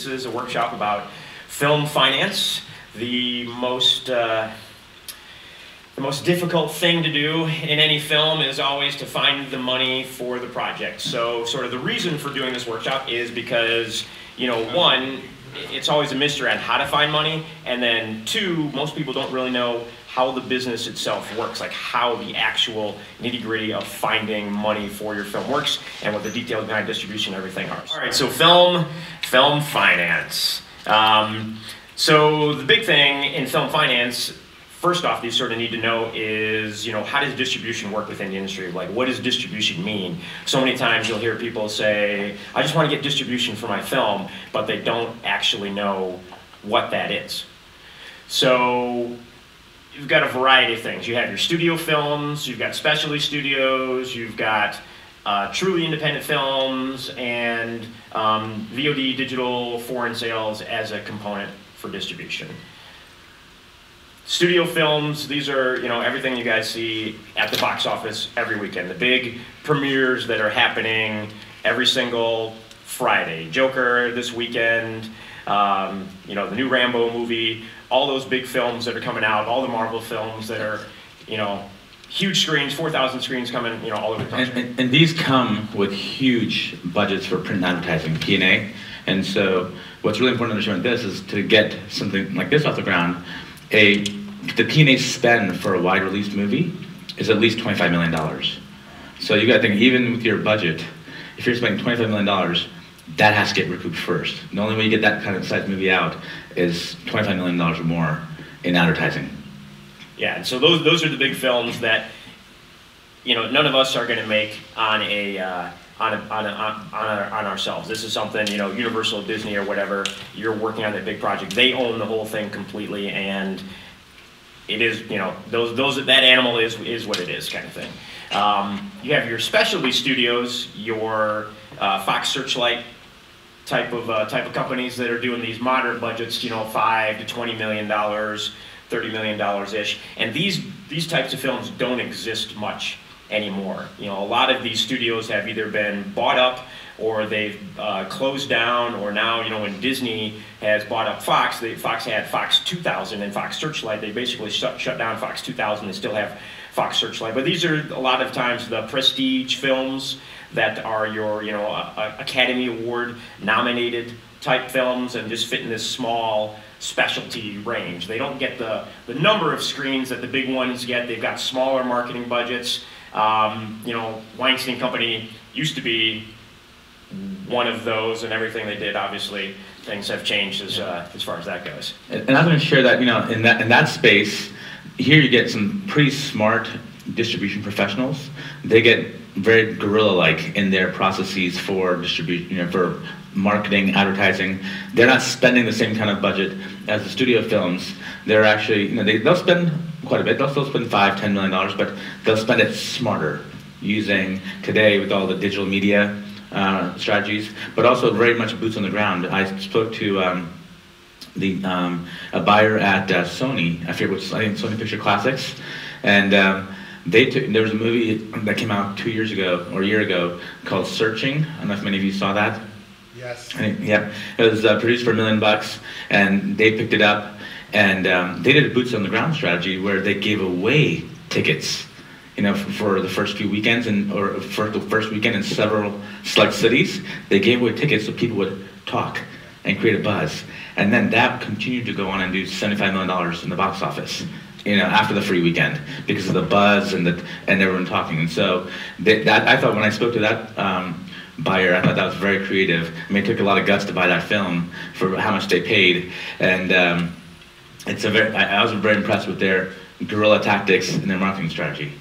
This is a workshop about film finance, the most uh, the most difficult thing to do in any film is always to find the money for the project. So, sort of the reason for doing this workshop is because, you know, one, it's always a mystery on how to find money, and then two, most people don't really know how the business itself works, like how the actual nitty gritty of finding money for your film works, and what the details behind distribution and everything are. All right, so film, film finance. Um, so the big thing in film finance, first off, you sort of need to know is, you know, how does distribution work within the industry? Like, what does distribution mean? So many times you'll hear people say, I just want to get distribution for my film, but they don't actually know what that is. So you've got a variety of things. You have your studio films, you've got specialty studios, you've got uh, truly independent films, and um, VOD digital foreign sales as a component for distribution. Studio films, these are, you know, everything you guys see at the box office every weekend. The big premieres that are happening every single Friday. Joker this weekend, um, you know, the new Rambo movie, all those big films that are coming out, all the Marvel films that are, you know, huge screens, 4,000 screens coming, you know, all over the country. And, and, and, these come with huge budgets for print advertising, P&A. And so what's really important to understand this is to get something like this off the ground, a, the P&A spend for a wide release movie is at least $25 million. So you gotta think, even with your budget, if you're spending $25 million, that has to get recouped first. The only way you get that kind of size movie out is $25 million or more in advertising. Yeah, and so those, those are the big films that, you know, none of us are going to make on a, uh, on, a, on, a, on, on ourselves. This is something, you know, Universal, Disney, or whatever, you're working on that big project. They own the whole thing completely, and it is, you know, those, those, that animal is, is what it is kind of thing. Um, you have your specialty studios, your uh, Fox Searchlight type of uh, type of companies that are doing these moderate budgets, you know, five to twenty million dollars, thirty million dollars ish, and these these types of films don't exist much anymore. You know, a lot of these studios have either been bought up or they've uh, closed down, or now, you know, when Disney has bought up Fox, they, Fox had Fox 2000 and Fox Searchlight. They basically shut, shut down Fox 2000. They still have Fox Searchlight. But these are a lot of times the prestige films that are your, you know, Academy Award nominated type films and just fit in this small specialty range. They don't get the, the number of screens that the big ones get. They've got smaller marketing budgets. Um, you know, Weinstein Company used to be one of those, and everything they did, obviously, things have changed as, uh, as far as that goes. And I'm going to share that, you know, in that, in that space, here you get some pretty smart distribution professionals. They get very guerrilla-like in their processes for distribution, you know, for marketing, advertising. They're not spending the same kind of budget as the studio films. They're actually, you know, they, they'll spend quite a bit. They'll still spend five, ten million dollars, but they'll spend it smarter, using today with all the digital media uh, strategies, but also very much boots on the ground. I spoke to. Um, the um, a buyer at uh, Sony, I forget which, I think Sony Picture Classics, and um, they took, there was a movie that came out two years ago or a year ago called Searching. I don't know if many of you saw that. Yes. yeah, it was uh, produced for a million bucks, and they picked it up, and um, they did a boots on the ground strategy where they gave away tickets, you know, for, for, the first few weekends and or for the first weekend in several select cities. They gave away tickets so people would talk and create a buzz, and then that continued to go on and do seventy-five million dollars in the box office you know, after the free weekend because of the buzz and the and everyone talking. And so they, that I thought when I spoke to that um, buyer, I thought that was very creative. I mean, it took a lot of guts to buy that film for how much they paid, and um, it's a very. I, I was very impressed with their guerrilla tactics and their marketing strategy.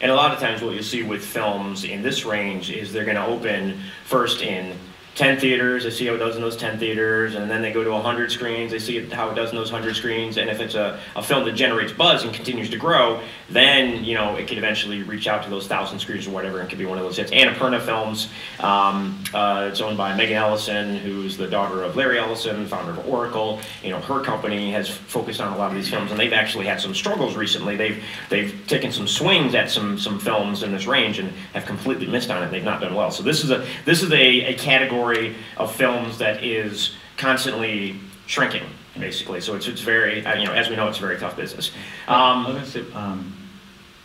And a lot of times, what you'll see with films in this range is they're going to open first in 10 theaters, they see how it does in those 10 theaters, and then they go to 100 screens, they see how it does in those 100 screens, and if it's a, a film that generates buzz and continues to grow, then, you know, it can eventually reach out to those 1,000 screens or whatever, and could be one of those hits. Annapurna Films, um, uh, it's owned by Megan Ellison, who's the daughter of Larry Ellison, founder of Oracle. You know, her company has focused on a lot of these films, and they've actually had some struggles recently. They've, they've taken some swings at some, some films in this range and have completely missed on it. They've not done well. So this is a, this is a, a category category of films that is constantly shrinking, basically. So it's, it's very, uh, you know, as we know, it's a very tough business. I Um, say, um,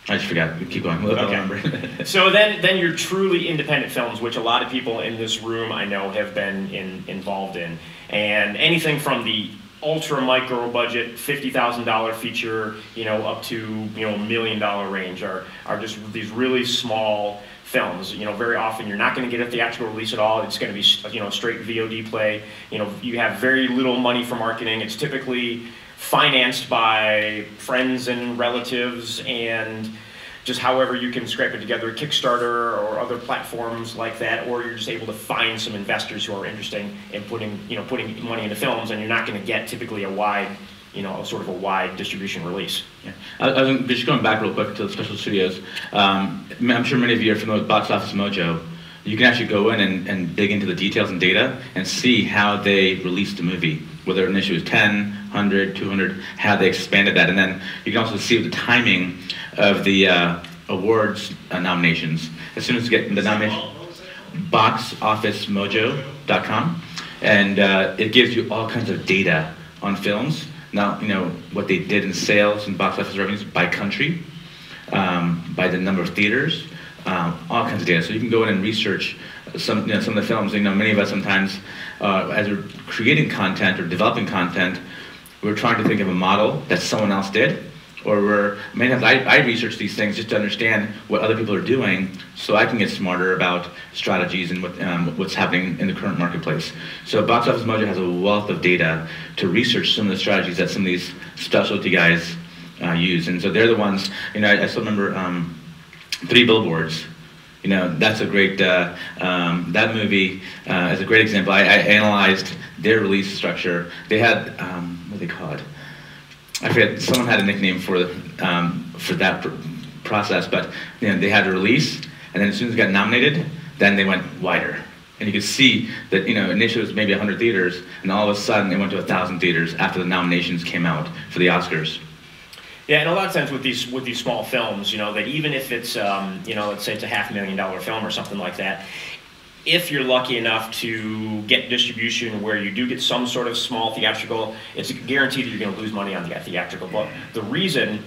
I just forgot. Keep going. We'll Okay. so then, then your truly independent films, which a lot of people in this room I know have been in, involved in, and anything from the ultra micro budget, fifty thousand dollar feature, you know, up to you know million dollar range are are just these really small films. You know, very often you're not going to get a theatrical release at all. It's going to be you know straight VOD play. You know, you have very little money for marketing. It's typically financed by friends and relatives and just however you can scrape it together, Kickstarter or other platforms like that, or you're just able to find some investors who are interested in putting, you know, putting money into films, and you're not going to get typically a wide, you know, sort of a wide distribution release. Yeah. I, I just going back real quick to the special studios. Um, I'm sure many of you are familiar with Box Office Mojo. You can actually go in and, and dig into the details and data and see how they released the movie, whether an issue was 10, 100, 200, how they expanded that. And then you can also see the timing of the uh, awards uh, nominations. As soon as you get the nomination, boxofficemojo.com, and uh, it gives you all kinds of data on films. Now, you know, what they did in sales and box office revenues by country, um, by the number of theaters, um, all kinds of data. So you can go in and research some, you know, some of the films. You know, many of us sometimes, uh, as we're creating content or developing content, we're trying to think of a model that someone else did, or we're many times I, I research these things just to understand what other people are doing, so I can get smarter about strategies and what, um, what's happening in the current marketplace. So Box Office Mojo has a wealth of data to research some of the strategies that some of these specialty guys uh, use, and so they're the ones. You know, I, I still remember um, Three Billboards. You know, that's a great, uh, um, that movie uh, is a great example. I, I analyzed their release structure. They had, um, what do they call it? I forget, someone had a nickname for, um, for that pr- process, but you know, they had a release, and then as soon as it got nominated, then they went wider. And you could see that, you know, initially it was maybe 100 theaters, and all of a sudden it went to 1,000 theaters after the nominations came out for the Oscars. Yeah, and a lot of times with these with these small films, you know, that even if it's um, you know, let's say it's a half million dollar film or something like that, if you're lucky enough to get distribution where you do get some sort of small theatrical, it's guaranteed that you're going to lose money on the theatrical. But the reason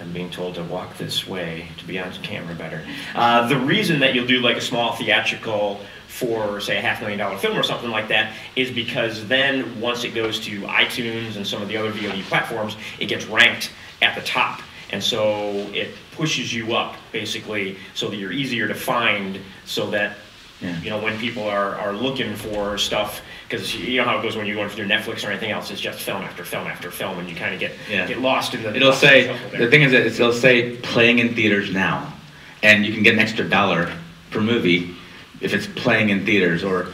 I'm being told to walk this way to be on camera better. Uh, the reason that you'll do like a small theatrical for say a half million dollar film or something like that is because then once it goes to iTunes and some of the other VOD platforms, it gets ranked at the top. And so it pushes you up basically so that you're easier to find so that Yeah. you know when people are, are looking for stuff because you know how it goes when you're going through Netflix or anything else it's just film after film after film and you kind of get Yeah. get lost in the It'll say the thing is that it'll say playing in theaters now, and you can get an extra dollar per movie if it's playing in theaters or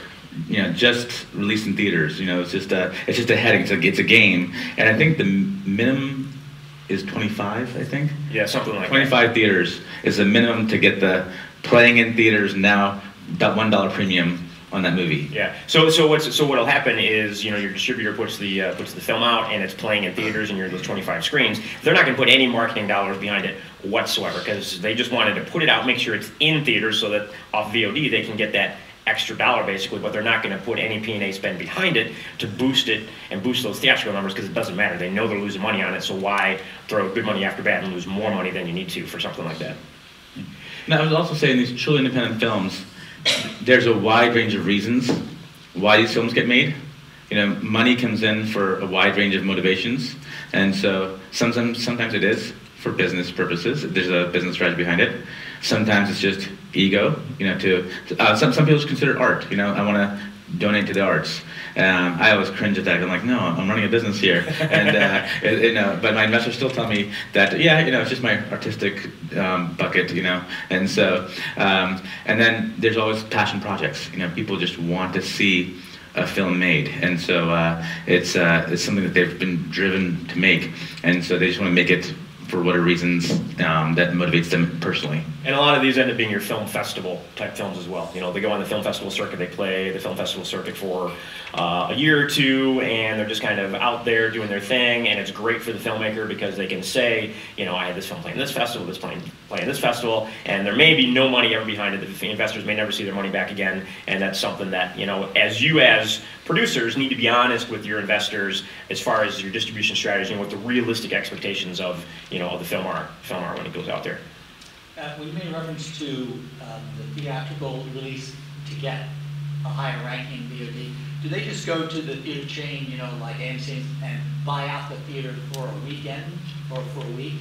you know just released in theaters. You know, it's just a it's just a heading. It's a it's a game, and I think the minimum is 25. I think yeah something like that. 25 theaters is the minimum to get the playing in theaters now that one dollar premium on that movie. Yeah. So so what's so what'll happen is you know your distributor puts the uh, puts the film out and it's playing in theaters and you're those 25 screens. They're not going to put any marketing dollars behind it whatsoever because they just wanted to put it out, make sure it's in theaters so that off VOD they can get that extra dollar basically. But they're not going to put any P and A spend behind it to boost it and boost those theatrical numbers because it doesn't matter. They know they're losing money on it, so why throw good money after bad and lose more money than you need to for something like that? Now, I was also saying these truly independent films, there's a wide range of reasons why these films get made. You know, money comes in for a wide range of motivations, and so sometimes sometimes it is for business purposes. There's a business strategy behind it. Sometimes it's just ego. You know, to uh, some some people consider art. You know, I want to donate to the arts. Um, I always cringe at that. I'm like, no, I'm running a business here, and uh, it, you know, but my investors still tell me that, yeah, you know, it's just my artistic um, bucket, you know, and so, um, and then there's always passion projects. You know, people just want to see a film made, and so uh, it's uh, it's something that they've been driven to make, and so they just want to make it for whatever reasons um, that motivates them personally. And a lot of these end up being your film festival type films as well. You know, they go on the film festival circuit, they play the film festival circuit for uh, a year or two, and they're just kind of out there doing their thing. And it's great for the filmmaker because they can say, you know, I had this film playing this festival, this playing playing this festival, and there may be no money ever behind it. The investors may never see their money back again, and that's something that you know, as you as producers need to be honest with your investors as far as your distribution strategy and what the realistic expectations of you know the film are film are when it goes out there. Uh, we made reference to um, the theatrical release to get a higher ranking VOD. Do they just go to the theater chain, you know, like AMC, and buy out the theater for a weekend or for a week?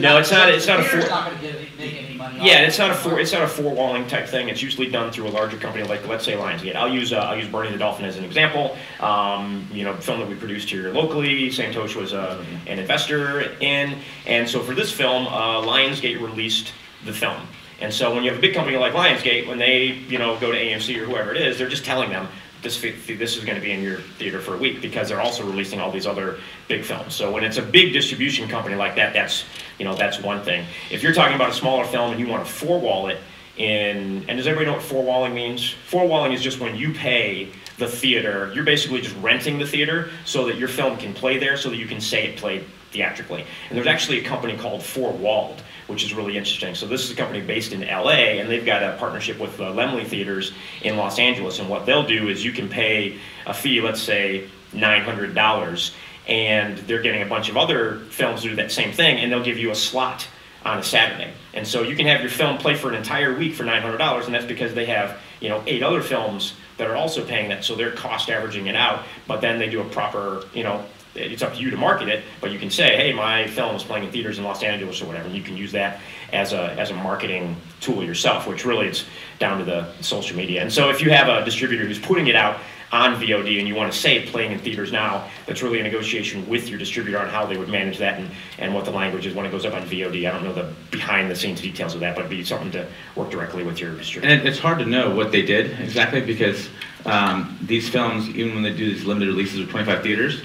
No, it's not- it's not a The theater's full- not gonna get any- make any money. off Yeah, it's not a four, it's not a four walling type thing. It's usually done through a larger company like, let's say Lionsgate. I'll use, uh, I'll use Bernie the Dolphin as an example. Um, you know, film that we produced here locally. Santosh was uh, an investor in, and so for this film, uh, Lionsgate released the film. And so when you have a big company like Lionsgate, when they, you know, go to AMC or whoever it is, they're just telling them this this is going to be in your theater for a week because they're also releasing all these other big films. So when it's a big distribution company like that, that's you know that's one thing. If you're talking about a smaller film and you want to four wall it in, and does everybody know what four walling means? Four walling is just when you pay the theater, you're basically just renting the theater so that your film can play there, so that you can say it played theatrically. And there's actually a company called Four Walled, which is really interesting. So this is a company based in LA, and they've got a partnership with uh, Laemmle Theaters in Los Angeles. And what they'll do is you can pay a fee, let's say $900, and they're getting a bunch of other films to do that same thing, and they'll give you a slot on a Saturday. And so you can have your film play for an entire week for $900, and that's because they have, you know, eight other films that are also paying that, so they're cost averaging it out, but then they do a proper, you know, it's up to you to market it, but you can say, hey, my film is playing in theaters in Los Angeles or whatever, you can use that as a, as a marketing tool yourself, which really it's down to the social media. And so if you have a distributor who's putting it out on VOD and you want to say playing in theaters now, that's really a negotiation with your distributor on how they would manage that and, and what the language is when it goes up on VOD. I don't know the behind the scenes details of that, but it'd be something to work directly with your distributor. And it's hard to know what they did exactly because um, these films, even when they do these limited releases with 25 theaters,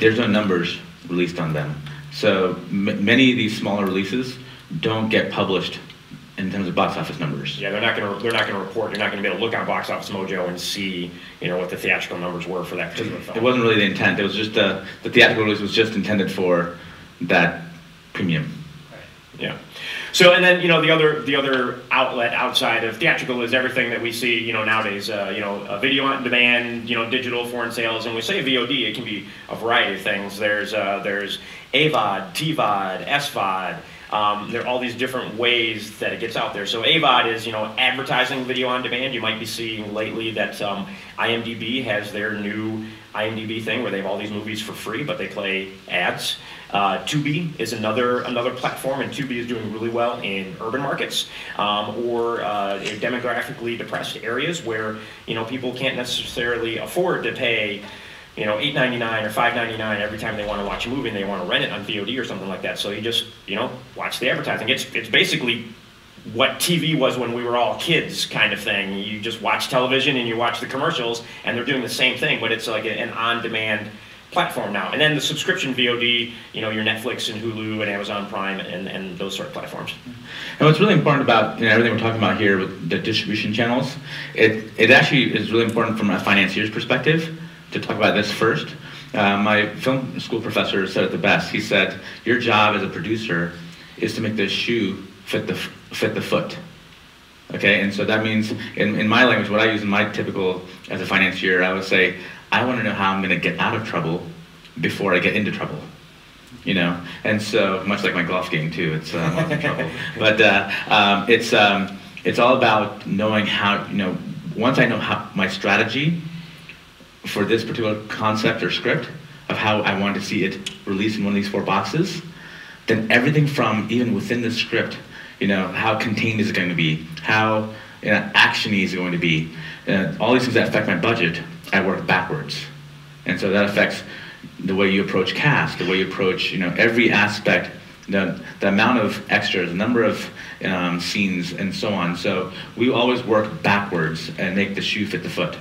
there's no numbers released on them. So m- many of these smaller releases don't get published in terms of box office numbers. Yeah, they're not gonna, they're not gonna report, you're not gonna be able to look on Box Office Mojo and see, you know, what the theatrical numbers were for that particular film. It wasn't really the intent. It was just uh, the theatrical release was just intended for that premium. Right. Yeah. So and then you know the other the other outlet outside of theatrical is everything that we see you know nowadays uh, you know video on demand you know digital foreign sales and we say VOD it can be a variety of things there's uh, there's AVOD TVOD SVOD um, there are all these different ways that it gets out there. So AVOD is, you know, advertising video on demand. You might be seeing lately that um, IMDb has their new IMDb thing where they have all these movies for free, but they play ads. Uh, Tubi is another another platform, and Tubi is doing really well in urban markets um, or uh, demographically depressed areas where you know people can't necessarily afford to pay you know, eight ninety nine or five ninety nine every time they want to watch a movie and they want to rent it on VOD or something like that. So you just, you know, watch the advertising. It's it's basically what TV was when we were all kids, kind of thing. You just watch television and you watch the commercials, and they're doing the same thing, but it's like an on demand platform now. And then the subscription VOD, you know, your Netflix and Hulu and Amazon Prime and, and those sort of platforms. And what's really important about you know, everything we're talking about here with the distribution channels, it, it actually is really important from a financier's perspective to talk about this first. Uh, my film school professor said it the best. He said, "Your job as a producer is to make the shoe fit the fit the foot." Okay, and so that means in, in my language, what I use in my typical as a financier, I would say, I want to know how I'm going to get out of trouble before I get into trouble. You know, and so much like my golf game too, it's uh, I'm always in trouble. But uh, um, it's um, it's all about knowing how you know. Once I know how my strategy for this particular concept or script of how I want to see it released in one of these four boxes, then everything from even within the script, you know, how contained is it going to be, how you know, actiony is it going to be, uh, all these things that affect my budget, I work backwards, and so that affects the way you approach cast, the way you approach, you know, every aspect, the, the amount of extras, the number of um, scenes, and so on. So we always work backwards and make the shoe fit the foot.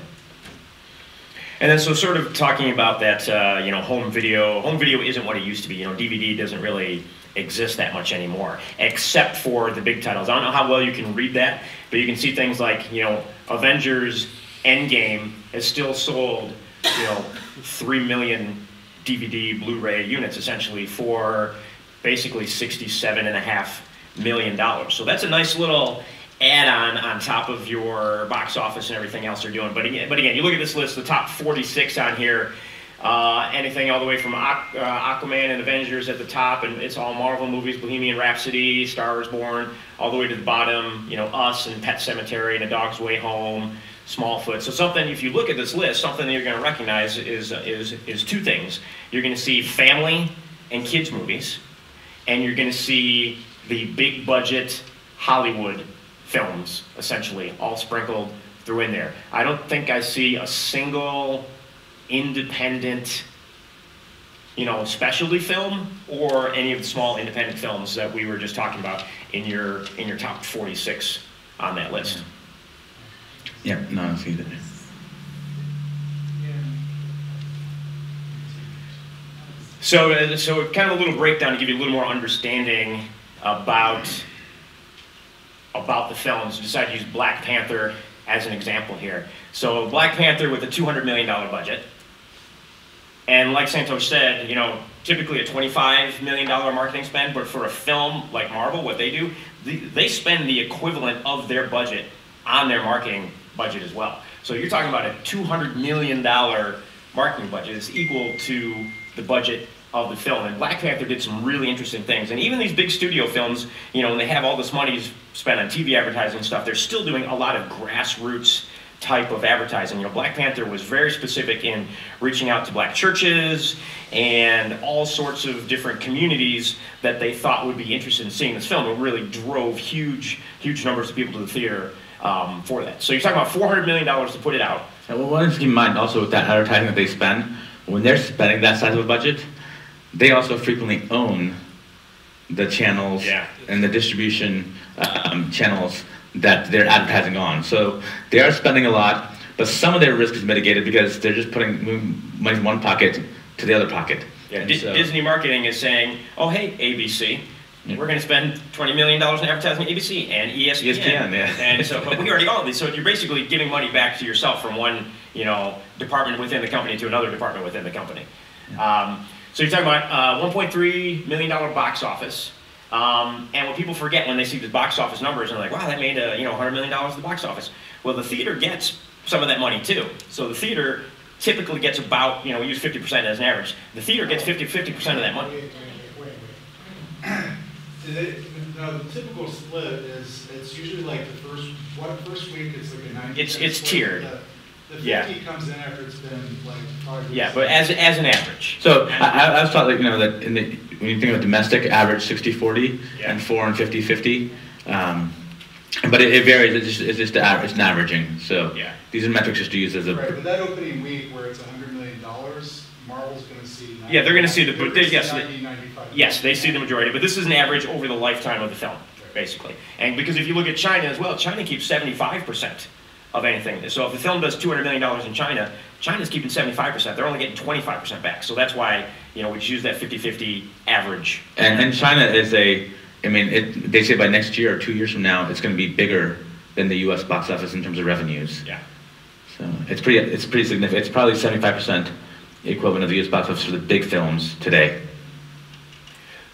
And then, so sort of talking about that, uh, you know, home video. Home video isn't what it used to be. You know, DVD doesn't really exist that much anymore, except for the big titles. I don't know how well you can read that, but you can see things like, you know, Avengers Endgame has still sold, you know, three million DVD Blu-ray units essentially for basically sixty-seven and a half million dollars. So that's a nice little add-on on top of your box office and everything else they're doing. But again, but again, you look at this list, the top 46 on here, uh, anything all the way from Aqu- uh, Aquaman and Avengers at the top, and it's all Marvel movies, Bohemian Rhapsody, Star Is Born, all the way to the bottom, you know, Us and Pet Sematary and A Dog's Way Home, Smallfoot. So something, if you look at this list, something that you're going to recognize is is is two things. You're going to see family and kids movies, and you're going to see the big budget Hollywood films, essentially, all sprinkled through in there. I don't think I see a single independent, you know, specialty film or any of the small independent films that we were just talking about in your in your top 46 on that list. Yeah, no, I don't see that. So, uh, so kind of a little breakdown to give you a little more understanding about about the films. I decided to use Black Panther as an example here. So, Black Panther with a two hundred million dollar budget, and like Santosh said, you know, typically a twenty-five million dollar marketing spend, but for a film like Marvel, what they do, they spend the equivalent of their budget on their marketing budget as well. So you're talking about a two hundred million dollar marketing budget. It's equal to the budget of the film. And Black Panther did some really interesting things. And even these big studio films, you know, when they have all this money spent on TV advertising stuff, they're still doing a lot of grassroots type of advertising. You know, Black Panther was very specific in reaching out to black churches and all sorts of different communities that they thought would be interested in seeing this film. It really drove huge, huge numbers of people to the theater um, for that. So you're talking about $400 million to put it out. And well, one thing keep in mind also with that advertising that they spend, when they're spending that size of a budget, they also frequently own the channels Yeah. and the distribution um, channels that they're advertising on. So they are spending a lot, but some of their risk is mitigated because they're just putting money from one pocket to the other pocket. Yeah, Di- so- Disney marketing is saying, oh, hey, ABC, Yeah. we're going to spend $20 million in advertising ABC and ESPN. ESPN, yeah. And so, but we already own these. So you're basically giving money back to yourself from one, you know, department within the company to another department within the company. Um, so you're talking about uh, $1.3 million box office. Um, and what people forget when they see the box office numbers, and they're like, wow, that made a, you know, $100 million at the box office. Well, the theater gets some of that money too. So the theater typically gets about, you know, we use 50% as an average. The theater gets 50, 50% of that money. Wait, wait, wait, wait. They, no, the typical split is, it's usually like the first, what, first week, it's like a ninety. It's- it's tiered. The Yeah. fifty comes in after it's been like five weeks. Yeah, but as, as an average. So I, I I was taught that, you know, that in the, when you think of domestic, average 60-40 Yeah. and foreign 50-50. Um, but it, it varies, it's just, it's just the average, it's an averaging, so. Yeah. These are metrics just to use as a. Right, but that opening week where it's a hundred million dollars, Marvel's gonna see. Yeah, they're gonna see the- they're they- gonna yes, 90, 95. Yes, they see the majority, but this is an average over the lifetime of the film, basically. And because if you look at China as well, China keeps seventy-five percent of anything. So if the film does two hundred million dollars in China, China's keeping seventy-five percent. They're only getting twenty-five percent back. So that's why, you know, we just use that 50-50 average. And, and China is a, I mean, it, they say by next year or two years from now, it's going to be bigger than the U.S. box office in terms of revenues. Yeah. So it's pretty, it's pretty significant. It's probably 75% equivalent of the U.S. box office for the big films today.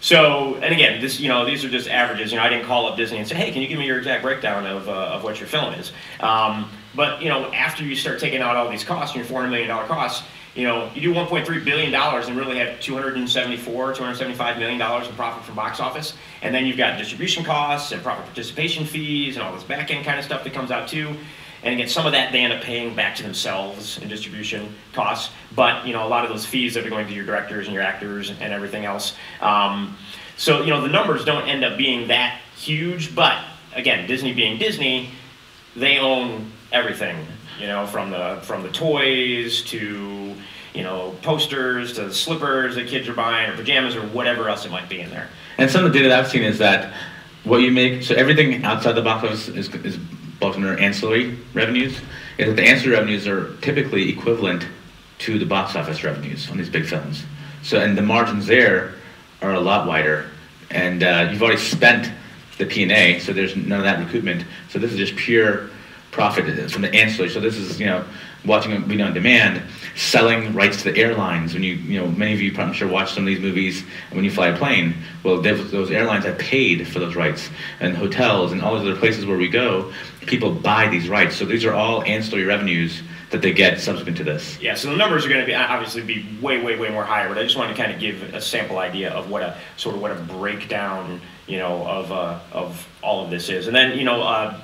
So, and again, this, you know, these are just averages. You know, I didn't call up Disney and say, hey, can you give me your exact breakdown of, uh, of what your film is? Um, but, you know, after you start taking out all these costs, your $400 million costs, you know, you do $1.3 billion and really have 274, 275 million dollars in profit from box office. And then you've got distribution costs and profit participation fees and all this back end kind of stuff that comes out too. And again, some of that they end up paying back to themselves in distribution costs. But you know, a lot of those fees that are going to your directors and your actors and everything else. Um, so you know, the numbers don't end up being that huge. But again, Disney being Disney, they own everything. You know, from the from the toys to you know posters to slippers that kids are buying or pajamas or whatever else it might be in there. And some of the data that I've seen is that what you make, so everything outside the box office is, is both under ancillary revenues, is that the ancillary revenues are typically equivalent to the box office revenues on these big films. So, and the margins there are a lot wider, and uh, you've already spent the P&A, so there's none of that recoupment. So this is just pure profit from the ancillary. So this is, you know, watching a video on demand, selling rights to the airlines. When you, you know, many of you, I'm sure, watch some of these movies when you fly a plane. Well, those airlines have paid for those rights, and hotels and all those other places where we go, people buy these rights. So these are all ancillary revenues that they get subsequent to this. Yeah, so the numbers are going to be obviously be way, way, way more higher. But I just wanted to kind of give a sample idea of what a sort of what a breakdown, you know, of uh, of all of this is. And then you know, uh,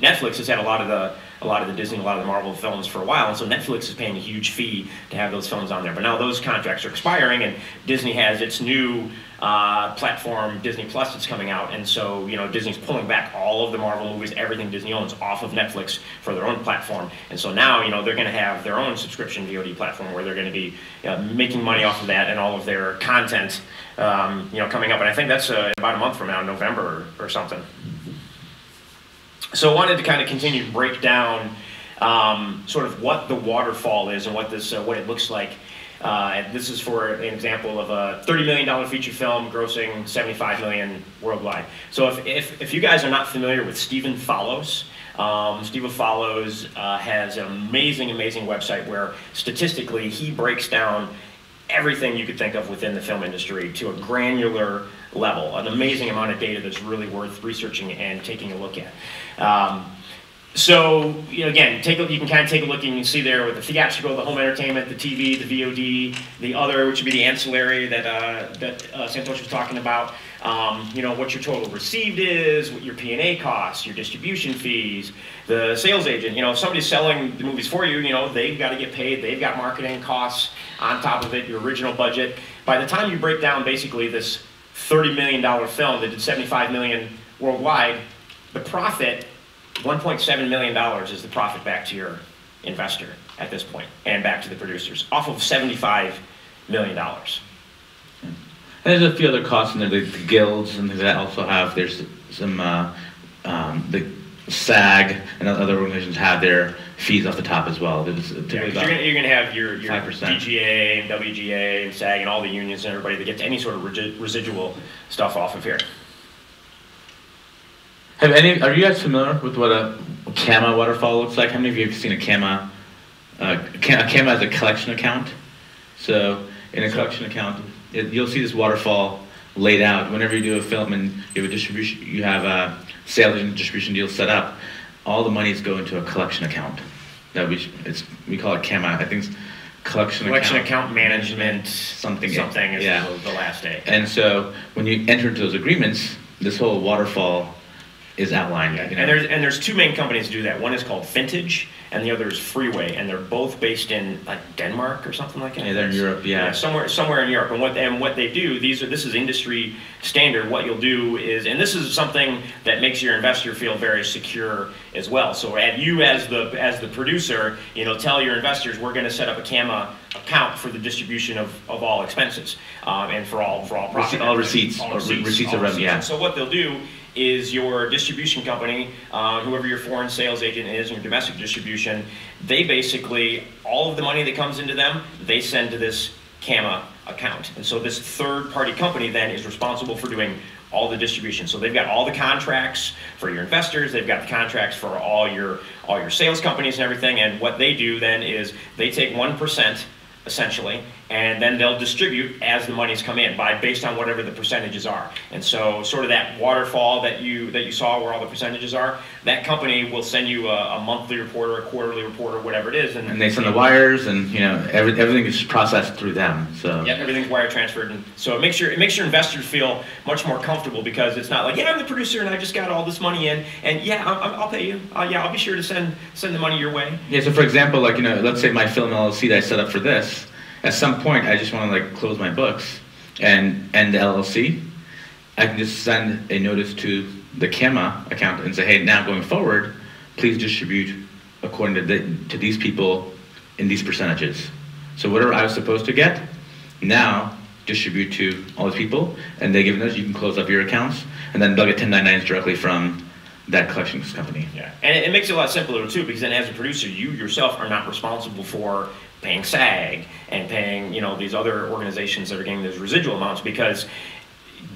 Netflix has had a lot of the a lot of the Disney, a lot of the Marvel films for a while, and so Netflix is paying a huge fee to have those films on there. But now those contracts are expiring, and Disney has its new uh, platform, Disney Plus, that's coming out, and so you know Disney's pulling back all of the Marvel movies, everything Disney owns, off of Netflix for their own platform, and so now you know they're going to have their own subscription VOD platform where they're going to be making money off of that and all of their content, um, you know, coming up, and I think that's uh, about a month from now, November or, or something. So I wanted to kind of continue to break down um, sort of what the waterfall is and what this uh, what it looks like. Uh, this is for an example of a $30 million feature film grossing 75 million worldwide. So if, if, if you guys are not familiar with Stephen Follows, um, Stephen Follows uh, has an amazing, amazing website where statistically he breaks down everything you could think of within the film industry to a granular level, an amazing amount of data that's really worth researching and taking a look at. Um, so you know, again, take a, you can kind of take a look and you can see there with the theatrical, the home entertainment, the TV, the VOD, the other, which would be the ancillary that uh, that uh, Santosh was talking about. Um, you know what your total received is, what your P&A costs, your distribution fees, the sales agent. You know, if somebody's selling the movies for you, you know they've got to get paid. They've got marketing costs on top of it, your original budget. By the time you break down basically this $30 million film that did 75 million worldwide, the profit, $1.7 million is the profit back to your investor at this point and back to the producers off of $75 million. And there's a few other costs in there, the, the guilds and things that also have, there's some, uh, um, the SAG and other organizations have their fees off the top as well. Yeah, you're gonna, have your, your DGA and WGA and SAG and all the unions and everybody that gets any sort of residual stuff off of here. Have any? Are you guys familiar with what a CAMA waterfall looks like? How many of you have seen a CAMA? Uh, a CAMA is a collection account. So in a collection account, it, you'll see this waterfall laid out. Whenever you do a film and you have a distribution, you have a sales and distribution deal set up. All the monies go into a collection account. That we it's we call it CAMA. I think it's collection, collection account, account management something something is yeah. the last day. And so when you enter into those agreements, this whole waterfall is outlined. Yeah. You know? And there's and there's two main companies do that. One is called Fintage, and the other is Freeway, and they're both based in like Denmark or something like that. Yeah, they're in Europe. Yeah. yeah, somewhere somewhere in Europe. And what and what they do, these are this is industry standard. What you'll do is, and this is something that makes your investor feel very secure as well. So, at you as the as the producer, you know, tell your investors we're going to set up a CAMA account for the distribution of, of all expenses um, and for all for all profit. All receipts, all receipts, receipts of revenue. Yeah. So what they'll do is your distribution company, uh, whoever your foreign sales agent is, and your domestic distribution, they basically, all of the money that comes into them, they send to this CAMA account. And so this third party company then is responsible for doing all the distribution. So they've got all the contracts for your investors, they've got the contracts for all your all your sales companies and everything, and what they do then is they take 1% essentially, and then they'll distribute as the monies come in by based on whatever the percentages are. And so, sort of that waterfall that you that you saw where all the percentages are, that company will send you a, a monthly report or a quarterly report or whatever it is, and, and they send the wires, and you know every, everything is processed through them. So yeah, everything's wire transferred, and so it makes your it makes your investors feel much more comfortable because it's not like yeah I'm the producer and I just got all this money in, and yeah i will pay you, uh, yeah I'll be sure to send send the money your way. Yeah. So for example, like you know, let's say my film LLC that I set up for this at some point I just want to like close my books and end the LLC, I can just send a notice to the CAMA account and say, hey, now going forward, please distribute according to, the, to these people in these percentages. So whatever I was supposed to get, now distribute to all these people, and they give those, you can close up your accounts, and then they'll get 1099s directly from that collections company. Yeah, and it makes it a lot simpler too, because then as a producer, you yourself are not responsible for paying SAG and paying, you know, these other organizations that are getting those residual amounts because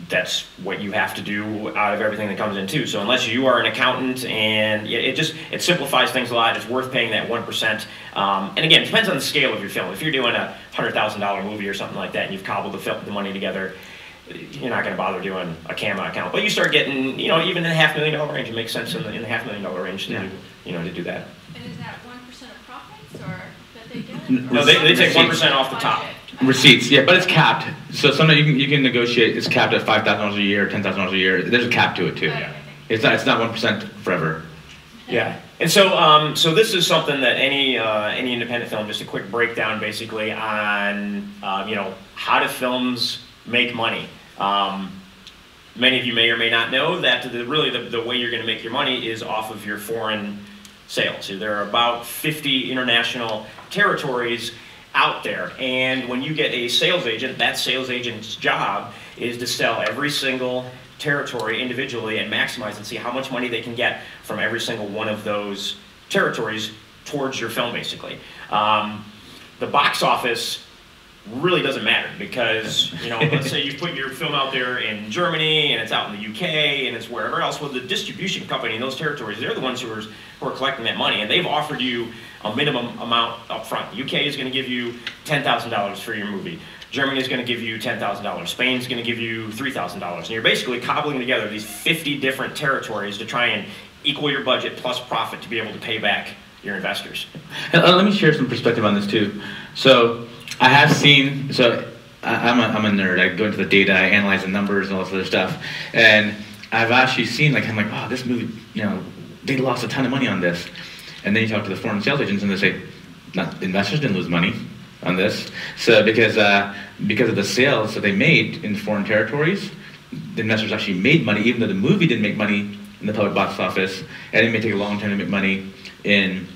that's what you have to do out of everything that comes in too. So unless you are an accountant and it just, it simplifies things a lot, it's worth paying that one percent. Um, and again, it depends on the scale of your film. If you're doing a hundred thousand dollar movie or something like that and you've cobbled the film, the money together, you're not gonna bother doing a CAMA account. But you start getting, you know, even in the half million dollar range, it makes sense in the, in the half million dollar range to, Yeah. do, you know, to do that. And is that one percent of profits or that they get? No, No, they, they take one percent off the top. Receipts, yeah, but it's capped. So sometimes you can, you can negotiate, it's capped at five thousand dollars a year, ten thousand dollars a year. There's a cap to it too. Okay, thank you. It's not, it's not one percent forever. Yeah, and so um, so this is something that any uh, any independent film, just a quick breakdown, basically on uh, you know how do films make money. Um, many of you may or may not know that the, really the, the way you're going to make your money is off of your foreign sales. There are about 50 international territories out there, and when you get a sales agent, that sales agent's job is to sell every single territory individually and maximize and see how much money they can get from every single one of those territories towards your film, basically. Um, the box office really doesn't matter because you know let's say you put your film out there in Germany and it's out in the UK and it's wherever else. Well the distribution company in those territories they're the ones who are who are collecting that money and they've offered you a minimum amount up front The UK is going to give you $10,000 for your movie. Germany is going to give you $10,000 Spain's going to give you $3,000 and you're basically cobbling together these 50 different territories to try and equal your budget plus profit to be able to pay back your investors. And, let me share some perspective on this too. So I have seen. So I, I'm a, I'm a nerd. I go into the data. I analyze the numbers and all this other stuff. And I've actually seen like I'm like, oh, this movie. You know, they lost a ton of money on this. And then you talk to the foreign sales agents and they say, not, investors didn't lose money on this. So because uh, because of the sales that they made in foreign territories, the investors actually made money, even though the movie didn't make money in the public box office, and it may take a long time to make money in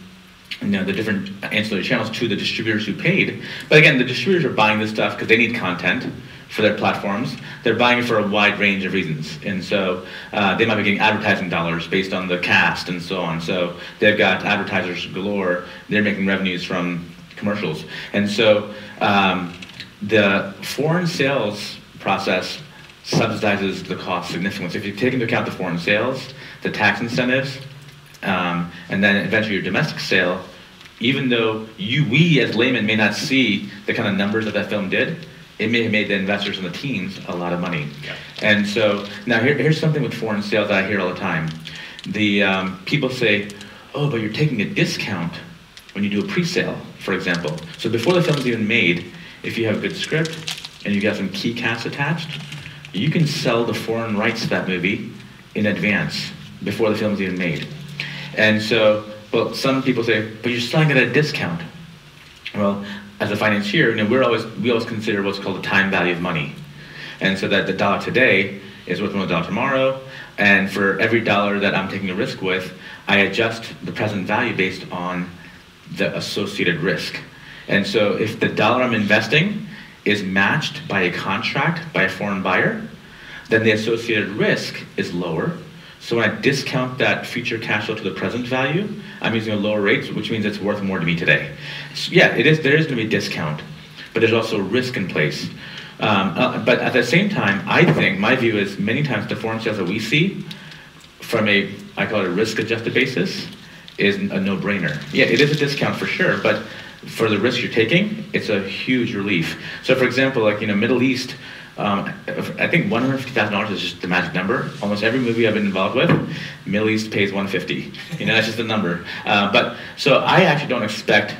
you know the different ancillary channels to the distributors who paid. But again, the distributors are buying this stuff because they need content for their platforms. They're buying it for a wide range of reasons, and so uh, they might be getting advertising dollars based on the cast and so on. So they've got advertisers galore. They're making revenues from commercials, and so um, the foreign sales process subsidizes the cost significantly. So if you take into account the foreign sales, the tax incentives, um, and then eventually your domestic sale, even though you, we as laymen may not see the kind of numbers that that film did, it may have made the investors and the teams a lot of money. Yeah. And so now here, here's something with foreign sales that I hear all the time. The um, people say, "Oh, but you're taking a discount when you do a pre-sale, for example." So before the film's even made, if you have a good script and you've got some key cast attached, you can sell the foreign rights to that movie in advance before the film's even made. And so, well, some people say, but you're selling at a discount. Well, as a financier, you know, we're always we always consider what's called the time value of money, and so that the dollar today is worth one dollar tomorrow, and for every dollar that I'm taking a risk with, I adjust the present value based on the associated risk. And so, if the dollar I'm investing is matched by a contract by a foreign buyer, then the associated risk is lower. So when I discount that future cash flow to the present value, I'm using a lower rate, which means it's worth more to me today. So yeah, it is. There is going to be a discount, but there's also risk in place. Um, uh, but at the same time, I think my view is many times the foreign sales that we see, from a I call it a risk-adjusted basis, is a no-brainer. Yeah, it is a discount for sure, but for the risk you're taking, it's a huge relief. So, for example, like you know, Middle East. Um, I think one hundred fifty thousand dollars is just the magic number. Almost every movie I've been involved with, Middle East pays one fifty. You know, that's just the number. Uh, but so I actually don't expect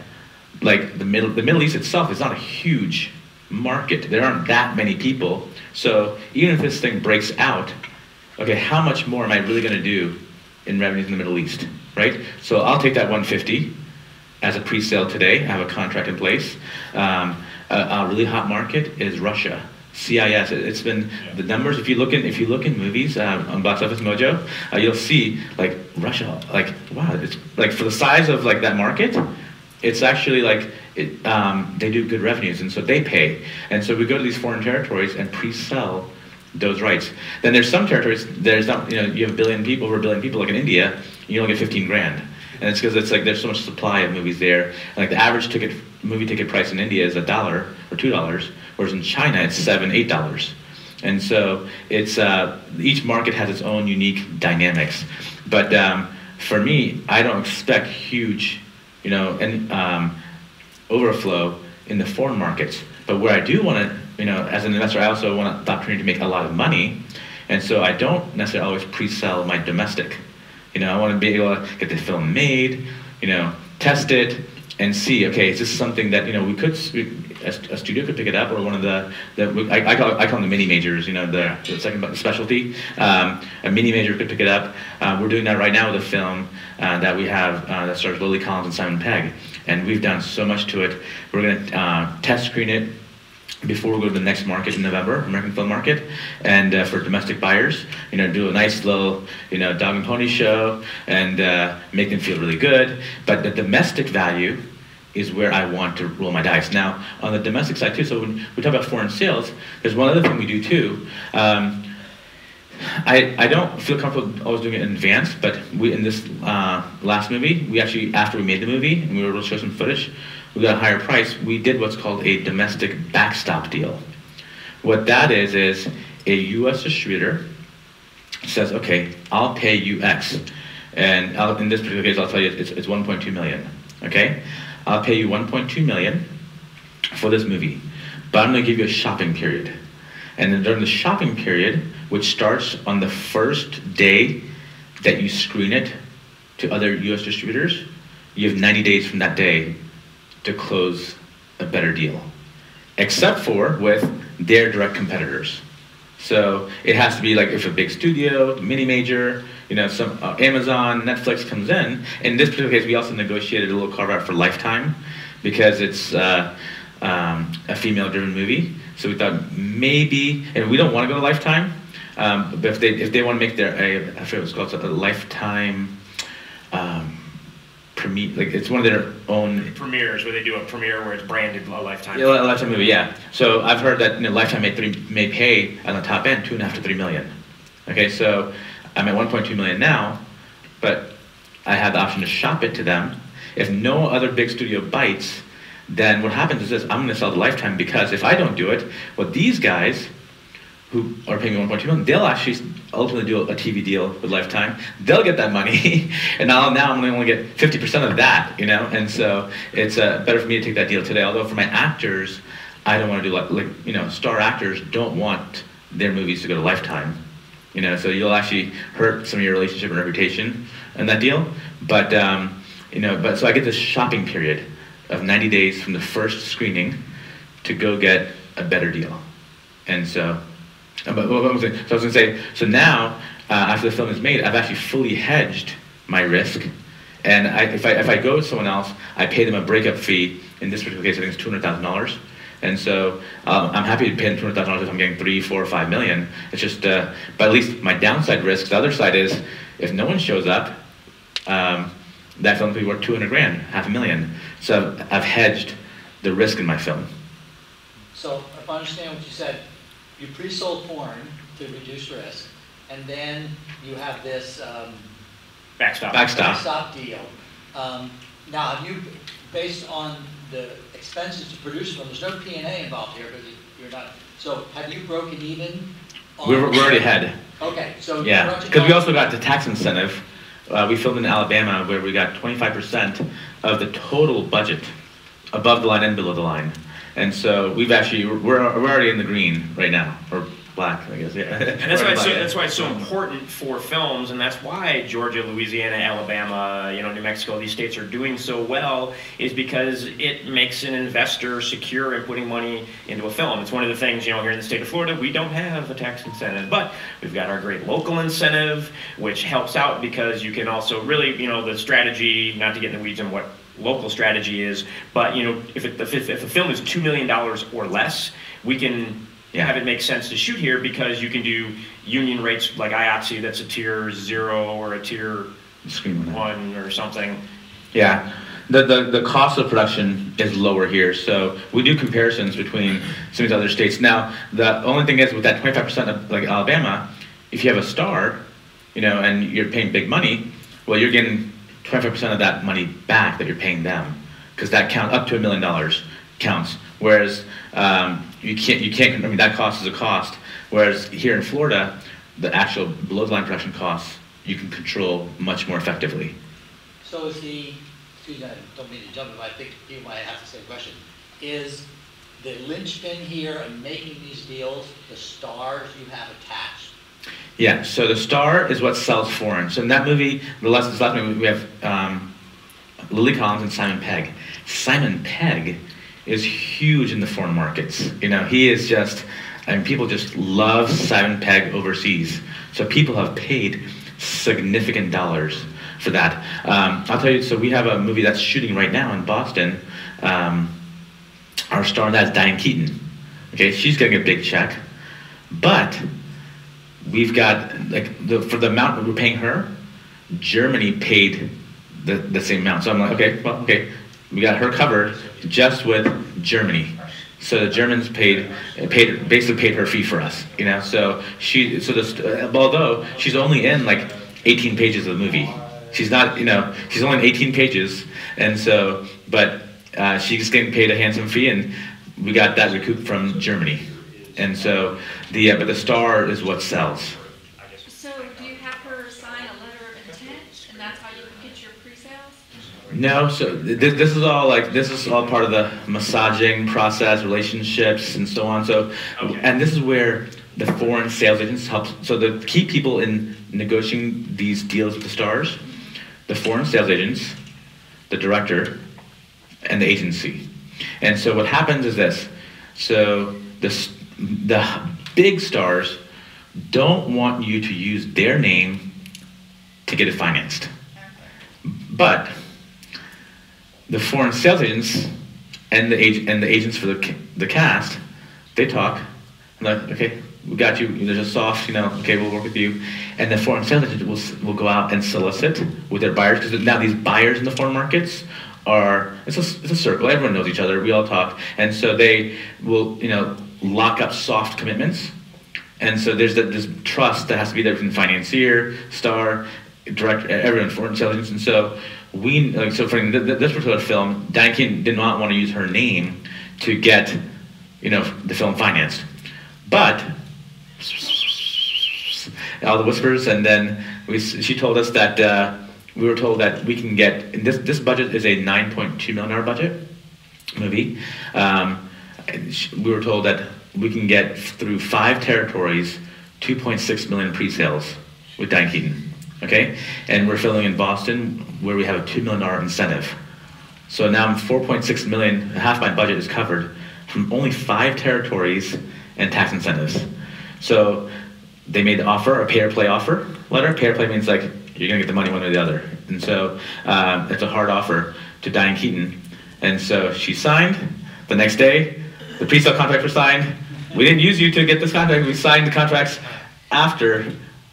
like the middle the Middle East itself is not a huge market. There aren't that many people. So even if this thing breaks out, okay, how much more am I really going to do in revenues in the Middle East, right? So I'll take that 150 as a pre-sale today. I have a contract in place. Um, a, a really hot market is Russia. CIS. It- It's been the numbers. If you look in, if you look in movies um, on Box Office Mojo, uh, you'll see like Russia. Like wow, it's like for the size of like that market, it's actually like it, um, they do good revenues, and so they pay. And so we go to these foreign territories and pre-sell those rights. Then there's some territories. There's not. You know, you have a billion people, over a billion people, like in India. You only get 15 grand. and it's because it's like there's so much supply of movies there. And like the average ticket movie ticket price in India is a dollar or two dollars, whereas in China it's seven, eight dollars. And so it's uh, each market has its own unique dynamics. But um, for me, I don't expect huge, you know, and um, overflow in the foreign markets. But where I do want to, you know, as an investor, I also want the opportunity to make a lot of money. And so I don't necessarily always pre-sell my domestic. You know, I want to be able to get the film made, you know, test it, and see, okay, is this something that, you know, we could, a, studio could pick it up, or one of the, the I, I, call, I call them the mini majors, you know, the, the second specialty. Um, a mini major could pick it up. Uh, we're doing that right now with a film uh, that we have uh, that stars Lily Collins and Simon Pegg. And we've done so much to it. We're going to uh, test screen it before we go to the next market in November, American Film Market, and uh, for domestic buyers, you know, do a nice little, you know, dog and pony show and uh, make them feel really good. But the domestic value is where I want to roll my dice. Now, on the domestic side too, so when we talk about foreign sales, there's one other thing we do too. Um, I, I don't feel comfortable always doing it in advance, but we in this uh, last movie, we actually after we made the movie and we were able to show some footage, we got a higher price. We did what's called a domestic backstop deal. What that is is a U.S. distributor says, okay, I'll pay you X, and I'll, in this particular case, I'll tell you it's, it's 1.2 million. Okay, I'll pay you 1.2 million for this movie, but I'm to give you a shopping period, and then during the shopping period, which starts on the first day that you screen it to other U.S. distributors, you have 90 days from that day to close a better deal, except for with their direct competitors. So it has to be like if a big studio, mini major, you know, some uh, Amazon, Netflix comes in. In this particular case, we also negotiated a little carve out for Lifetime because it's uh, um, a female-driven movie. So we thought maybe, and we don't want to go to Lifetime, um, but if they if they want to make their, a, I forget what it's called, a Lifetime. Um, premiere, like it's one of their own Premieres, where they do a premiere where it's branded a lifetime. yeah, a lifetime movie, yeah. So I've heard that you know, Lifetime may three may pay on the top end two and a half to three million. Okay, so I'm at 1.2 million now, but I have the option to shop it to them. If no other big studio bites, then what happens is this: I'm going to sell the Lifetime because if I don't do it, well, these guys who are paying me 1.2 million, they'll actually ultimately do a TV deal with Lifetime. They'll get that money, and now, now I'm to only get 50% of that, you know. And so it's uh, better for me to take that deal today. Although for my actors, I don't want to do like, like you know, star actors don't want their movies to go to Lifetime, you know. So you'll actually hurt some of your relationship and reputation in that deal. But um, you know, but so I get this shopping period of 90 days from the first screening to go get a better deal, and so but what was it? So I was to say, so now, uh, after the film is made, I've actually fully hedged my risk. And I, if, I, if I go with someone else, I pay them a breakup fee. In this particular case, I think it's $200,000. And so um, I'm happy to pay them $200,000 if I'm getting three, four, or five million. It's just, uh, but at least my downside risk, the other side is, if no one shows up, um, that film could be worth 200 grand, half a million. So I've, I've hedged the risk in my film. So if I understand what you said, you pre-sold porn to reduce risk, and then you have this um, Backstop. Backstop. backstop deal. Um, Now, have you, based on the expenses to produce one, there's no P and A involved here, because you're not, so have you broken even? on- We're, we're already ahead. Okay, so. Yeah, you're up to because we also got the tax incentive. Uh, we filmed in Alabama where we got 25% of the total budget above the line and below the line. And so we've actually, we're, we're already in the green right now, or black, I guess, yeah. And that's why, it's so, that's why it's so important for films, and that's why Georgia, Louisiana, Alabama, you know, New Mexico, these states are doing so well, is because it makes an investor secure in putting money into a film. It's one of the things, you know, here in the state of Florida, we don't have a tax incentive, but we've got our great local incentive, which helps out because you can also really, you know, the strategy, not to get in the weeds on what local strategy is, but you know, if, it, if, if a film is two million dollars or less, we can Yeah. have it make sense to shoot here because you can do union rates like IATSE, that's a tier zero or a tier Screen on that. one or something. Yeah, the, the, the cost of production is lower here, so we do comparisons between some of these other states. Now, the only thing is with that 25% of like Alabama, if you have a star, you know, and you're paying big money, well, you're getting twenty-five percent of that money back that you're paying them, because that count, up to a million dollars counts. Whereas, um, you can't, you can't, I mean, that cost is a cost, whereas here in Florida, the actual below-the-line production costs, you can control much more effectively. So is the, excuse me, I don't mean to jump, but I think you might have the same question. Is the linchpin here in making these deals, the stars you have attached? Yeah, so the star is what sells foreign. So in that movie, the last, this last movie, we have um, Lily Collins and Simon Pegg. Simon Pegg is huge in the foreign markets. You know, he is just, I mean, people just love Simon Pegg overseas. So people have paid significant dollars for that. Um, I'll tell you, so we have a movie that's shooting right now in Boston. Um, our star in that is Diane Keaton. Okay, she's getting a big check, but we've got like the for the amount we're paying her, Germany paid the, the same amount. So I'm like, okay, well, okay, we got her covered just with Germany. So the Germans paid paid basically paid her fee for us, you know. So she so this uh, although she's only in like 18 pages of the movie, she's not you know she's only in 18 pages, and so but uh, she's getting paid a handsome fee, and we got that recoup from Germany, and so the uh, but the star is what sells. So do you have her sign a letter of intent, and that's how you can get your pre-sales? No, so th- this, this is all like this is all part of the massaging process, relationships, and so on. So, Okay. and this is where the foreign sales agents help. So the key people in negotiating these deals with the stars, the foreign sales agents, the director, and the agency. And so what happens is this. So the the big stars don't want you to use their name to get it financed. But the foreign sales agents and the ag- and the agents for the the cast, they talk. I'm Like, okay, we got you. There's a soft, you know. Okay, we'll work with you. And the foreign sales agent will will go out and solicit with their buyers because now these buyers in the foreign markets are it's a it's a circle. Everyone knows each other. We all talk, and so they will you know lock up soft commitments. And so there's that this trust that has to be there from financier, star, director, everyone, foreign intelligence. And so we, like, so for th- th- this particular film, Keaton did not want to use her name to get, you know, the film financed. But all the whispers, and then we, she told us that uh, we were told that we can get this this budget is a 9.2 million dollar budget movie. Um, we were told that we can get through five territories 2.6 million pre-sales with Diane Keaton. Okay, and we're filming in Boston where we have a two million dollar incentive. So now I'm 4.6 million. Half my budget is covered from only five territories and tax incentives. So they made the offer, a pay or play offer letter. Pay or play means like you're gonna get the money one way or the other. And so um, it's a hard offer to Diane Keaton. And so she signed. The next day, the pre-sale contracts were signed. We didn't use you to get this contract. We signed the contracts after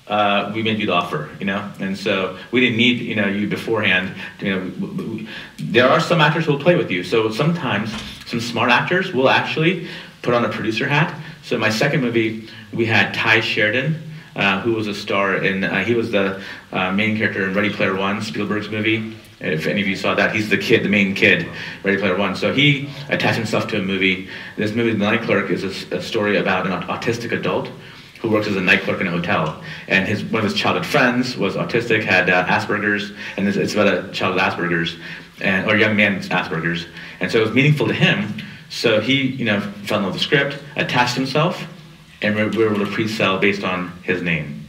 uh, we made you the offer, you know. And so we didn't need, you know, you beforehand. You know, w- w- w- there are some actors who will play with you. So sometimes some smart actors will actually put on a producer hat. So my second movie, we had Tye Sheridan, uh, who was a star in. Uh, he was the uh, main character in Ready Player One, Spielberg's movie. If any of you saw that, he's the kid, the main kid, Ready Player One. So he attached himself to a movie. This movie, The Night Clerk, is a story about an autistic adult who works as a night clerk in a hotel. And his one of his childhood friends was autistic, had uh, Asperger's, and it's, it's about a child with Asperger's, and or a young man with Asperger's. And so it was meaningful to him. So he, you know, fell in love with the script, attached himself, and we we were able to pre-sell based on his name.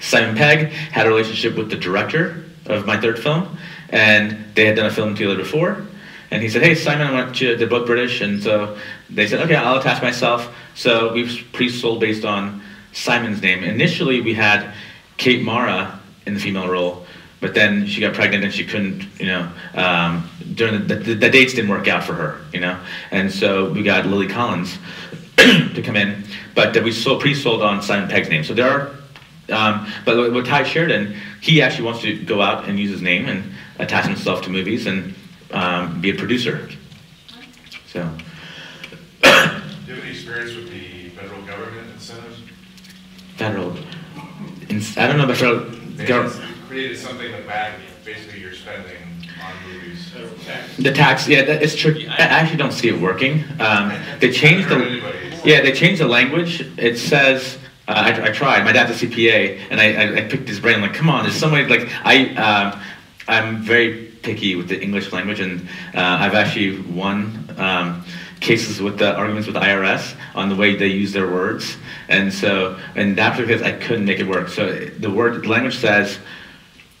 Simon Pegg had a relationship with the director of my third film, and they had done a film together before. And he said, "Hey, Simon, I want you." They're both British, and so they said, "Okay, I'll attach myself." So we've pre-sold based on Simon's name. Initially, we had Kate Mara in the female role, but then she got pregnant and she couldn't, you know, um, during the, the, the dates didn't work out for her, you know, and so we got Lily Collins to come in, but we sold pre-sold on Simon Pegg's name. So there are, um, but with Tye Sheridan, he actually wants to go out and use his name and attach himself to movies and um, be a producer. So Do you have any experience with the federal government incentives? federal, I don't know about federal government. created something that basically you're spending on movies. The tax, yeah, that, it's tricky. I actually don't see it working. Um, they changed the, yeah, they changed the language. It says, uh, I, I tried. My dad's a CPA, and I, I, I picked his brain. like, come on, there's some way. Like, I, um, I'm very picky with the English language, and uh, I've actually won um, cases with the arguments with the IRS on the way they use their words. And so, and that's because I couldn't make it work. So the word, the language says,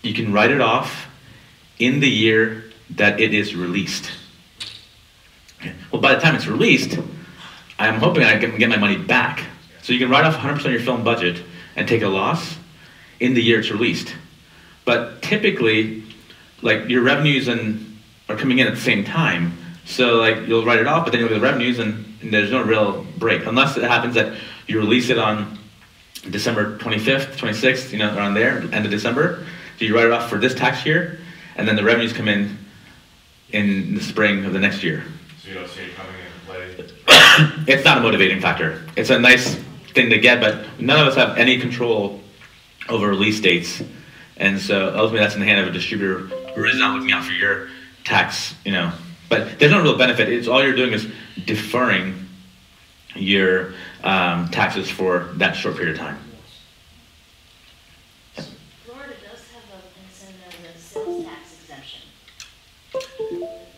you can write it off in the year that it is released. Well, by the time it's released, I'm hoping I can get my money back. So you can write off 100% of your film budget and take a loss in the year it's released. But typically, like your revenues and are coming in at the same time. So like you'll write it off, but then you'll get the revenues and, and there's no real break unless it happens that you release it on December 25th, 26th, you know, around there, end of December. So you write it off for this tax year, and then the revenues come in in the spring of the next year. So you don't see it coming into play. It's not a motivating factor. It's a nice thing to get, but none of us have any control over release dates. And so ultimately that's in the hand of a distributor not looking out for your tax, you know. But there's no real benefit. It's all you're doing is deferring your um, taxes for that short period of time. Florida does have a, incentive, a sales tax exemption.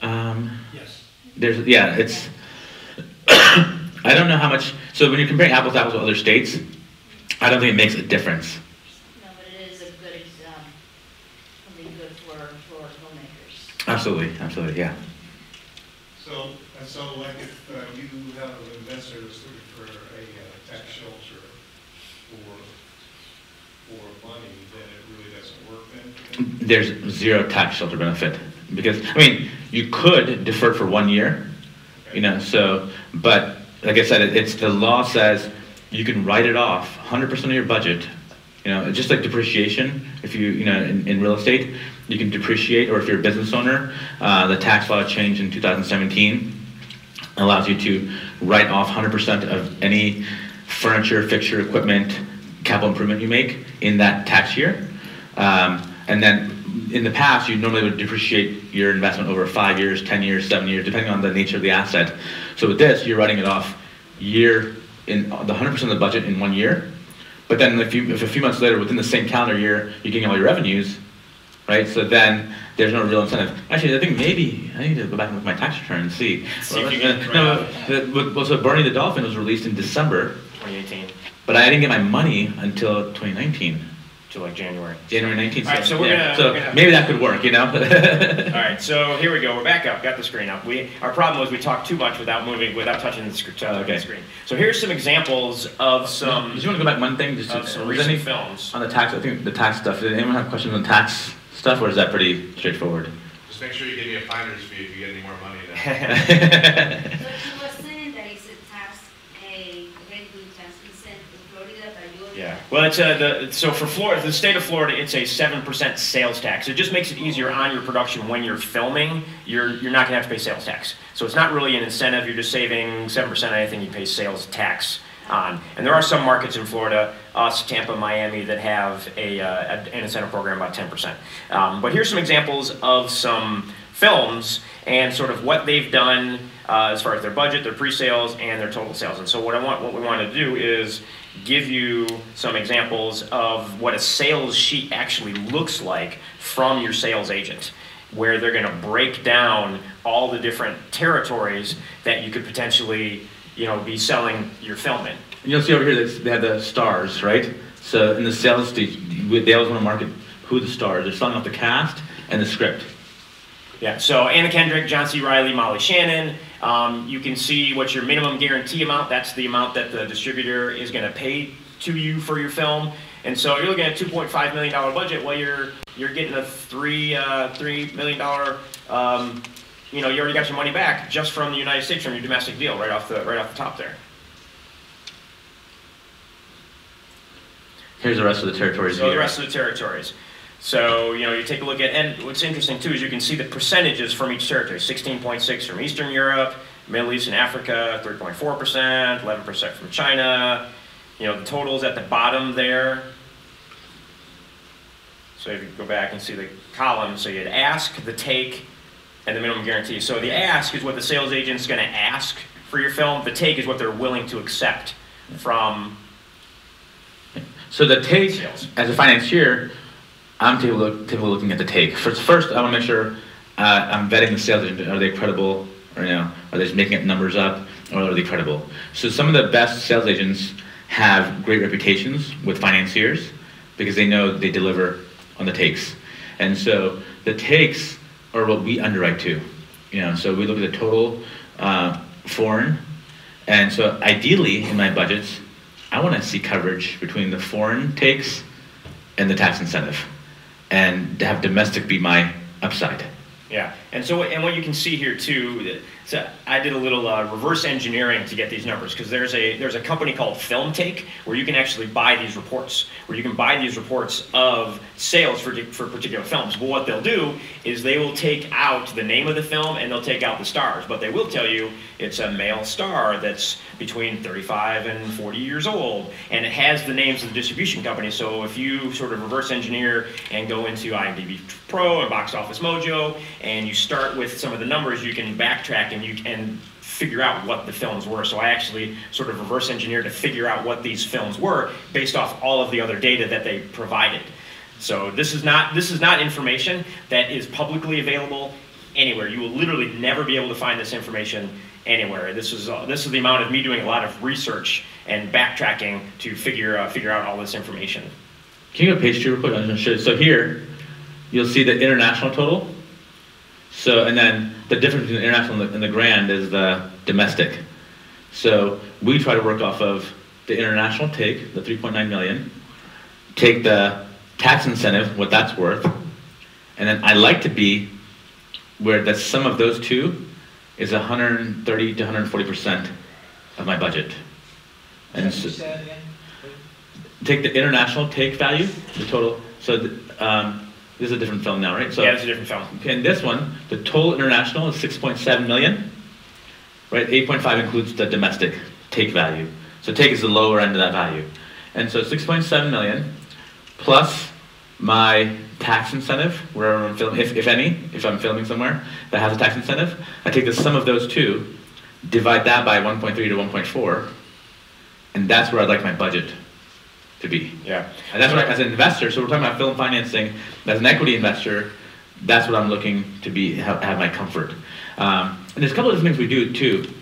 Um, Yes. there's yeah, it's I don't know how much. So when you're comparing apples to apples with other states, I don't think it makes a difference. No, but it is a good, ex- um, something good for, for filmmakers. Absolutely, absolutely, yeah. So, so like if uh, you have an investor that's looking for a uh, tax shelter for, for money, then it really doesn't work then? there's zero tax shelter benefit because I mean you could defer for one year, you know. So, but like I said, it, it's the law says you can write it off 100% of your budget. You know, just like depreciation. If you you know in, in real estate, you can depreciate, or if you're a business owner, uh, the tax law changed in 2017 allows you to write off 100% of any furniture, fixture, equipment, capital improvement you make in that tax year. Um, and then in the past, you normally would depreciate your investment over five years, 10 years, seven years, depending on the nature of the asset. So with this, you're writing it off year in the 100% of the budget in one year. But then if, you, if a few months later, within the same calendar year, you're getting all your revenues, right? So then there's no real incentive. Actually, I think maybe I need to go back and look at my tax return and see. See if you Uh, no, well, well, so Bernie the Dolphin was released in December, 2018 but I didn't get my money until 2019, to like January. January 19th. All right, so we're yeah. gonna- So we're gonna- maybe that could work, you know. All right, so here we go. We're back up. Got the screen up. We our problem was we talked too much without moving, without touching the, sc- touching Okay. the screen. So here's some examples of some Did you want to go back one thing? Just of some recent any, films. on the tax. I think the tax stuff. Did anyone have questions on tax stuff, or is that pretty straightforward? Just make sure you give me a finder's fee if you get any more money then. So you were saying that it's a tax, a very good tax incentive in Florida, but you're. Yeah. Well, it's a, the, so for Florida, the state of Florida, it's a seven percent sales tax. It just makes it easier on your production when you're filming. You're you're not gonna have to pay sales tax. So it's not really an incentive. You're just saving seven percent of anything you pay sales tax on. And there are some markets in Florida, us, Tampa, Miami, that have a, uh, an incentive program about ten percent. Um, but here's some examples of some films and sort of what they've done uh, as far as their budget, their pre-sales, and their total sales. And so what I want, what we want to do is give you some examples of what a sales sheet actually looks like from your sales agent, where they're going to break down all the different territories that you could potentially, you know, be selling your film in. And you'll see over here they they have the stars, right? So in the sales stage, they always want to market who the stars. They're selling off the cast and the script. Yeah, so Anna Kendrick, John C. Reilly, Molly Shannon. Um, you can see what's your minimum guarantee amount. That's the amount that the distributor is going to pay to you for your film. And so you're looking at a $2.5 million budget. Well, you're you're getting a three uh, three million dollar. Um, you know, you already got your money back just from the United States from your domestic deal right off the right off the top there. Here's the rest of the territories. So the rest of the territories. So, you know, you take a look at, and what's interesting too is you can see the percentages from each territory. 16.6 from Eastern Europe, Middle East and Africa, 3.4%, 11% from China. You know, the totals at the bottom there. So if you go back and see the column, so you had ask, the take, and the minimum guarantee. So the ask is what the sales agent's gonna ask for your film, the take is what they're willing to accept from, So the take, Sales. as a financier, I'm typically, look, typically looking at the take. First, first I want to make sure uh, I'm vetting the sales agent. Are they credible, or you know, are they just making up numbers up, or are they credible? So some of the best sales agents have great reputations with financiers because they know they deliver on the takes, and so the takes are what we underwrite to. You know, so we look at the total uh, foreign, and so ideally in my budgets, I want to see coverage between the foreign takes and the tax incentive, and to have domestic be my upside. yeah. And so, and what you can see here too, that- so I did a little uh, reverse engineering to get these numbers, because there's a, there's a company called Film Take, where you can actually buy these reports, where you can buy these reports of sales for, for particular films. But what they'll do is they will take out the name of the film and they'll take out the stars, but they will tell you it's a male star that's between 35 and 40 years old, and it has the names of the distribution company. So if you sort of reverse engineer and go into IMDb Pro and Box Office Mojo, and you start with some of the numbers, you can backtrack and you can figure out what the films were. So I actually sort of reverse engineered to figure out what these films were based off all of the other data that they provided. So this is not this is not information that is publicly available anywhere. You will literally never be able to find this information anywhere. This is uh, this is the amount of me doing a lot of research and backtracking to figure uh, figure out all this information. Can you go page two real quick? So here, you'll see the international total. So, and then the difference between the international and the, and the grand is the domestic. So we try to work off of the international take, the 3.9 million, take the tax incentive, what that's worth, and then I like to be where the sum of those two is 130 to 140 percent of my budget. And so, Say that again? take the international take value, the total. So th- um, this is a different film now, right? So yeah, it's a different film. in this one, the total international is 6.7 million, right? 8.5 includes the domestic take value. So take is the lower end of that value, and so 6.7 million plus my tax incentive, wherever I'm filming, if, if any, if I'm filming somewhere that has a tax incentive, I take the sum of those two, divide that by 1.3 to 1.4, and that's where I'd like my budget to be. Yeah. And that's what, I- as an investor, so we're talking about film financing, as an equity investor, that's what I'm looking to be, have, have my comfort. Um, and there's a couple of different things we do too.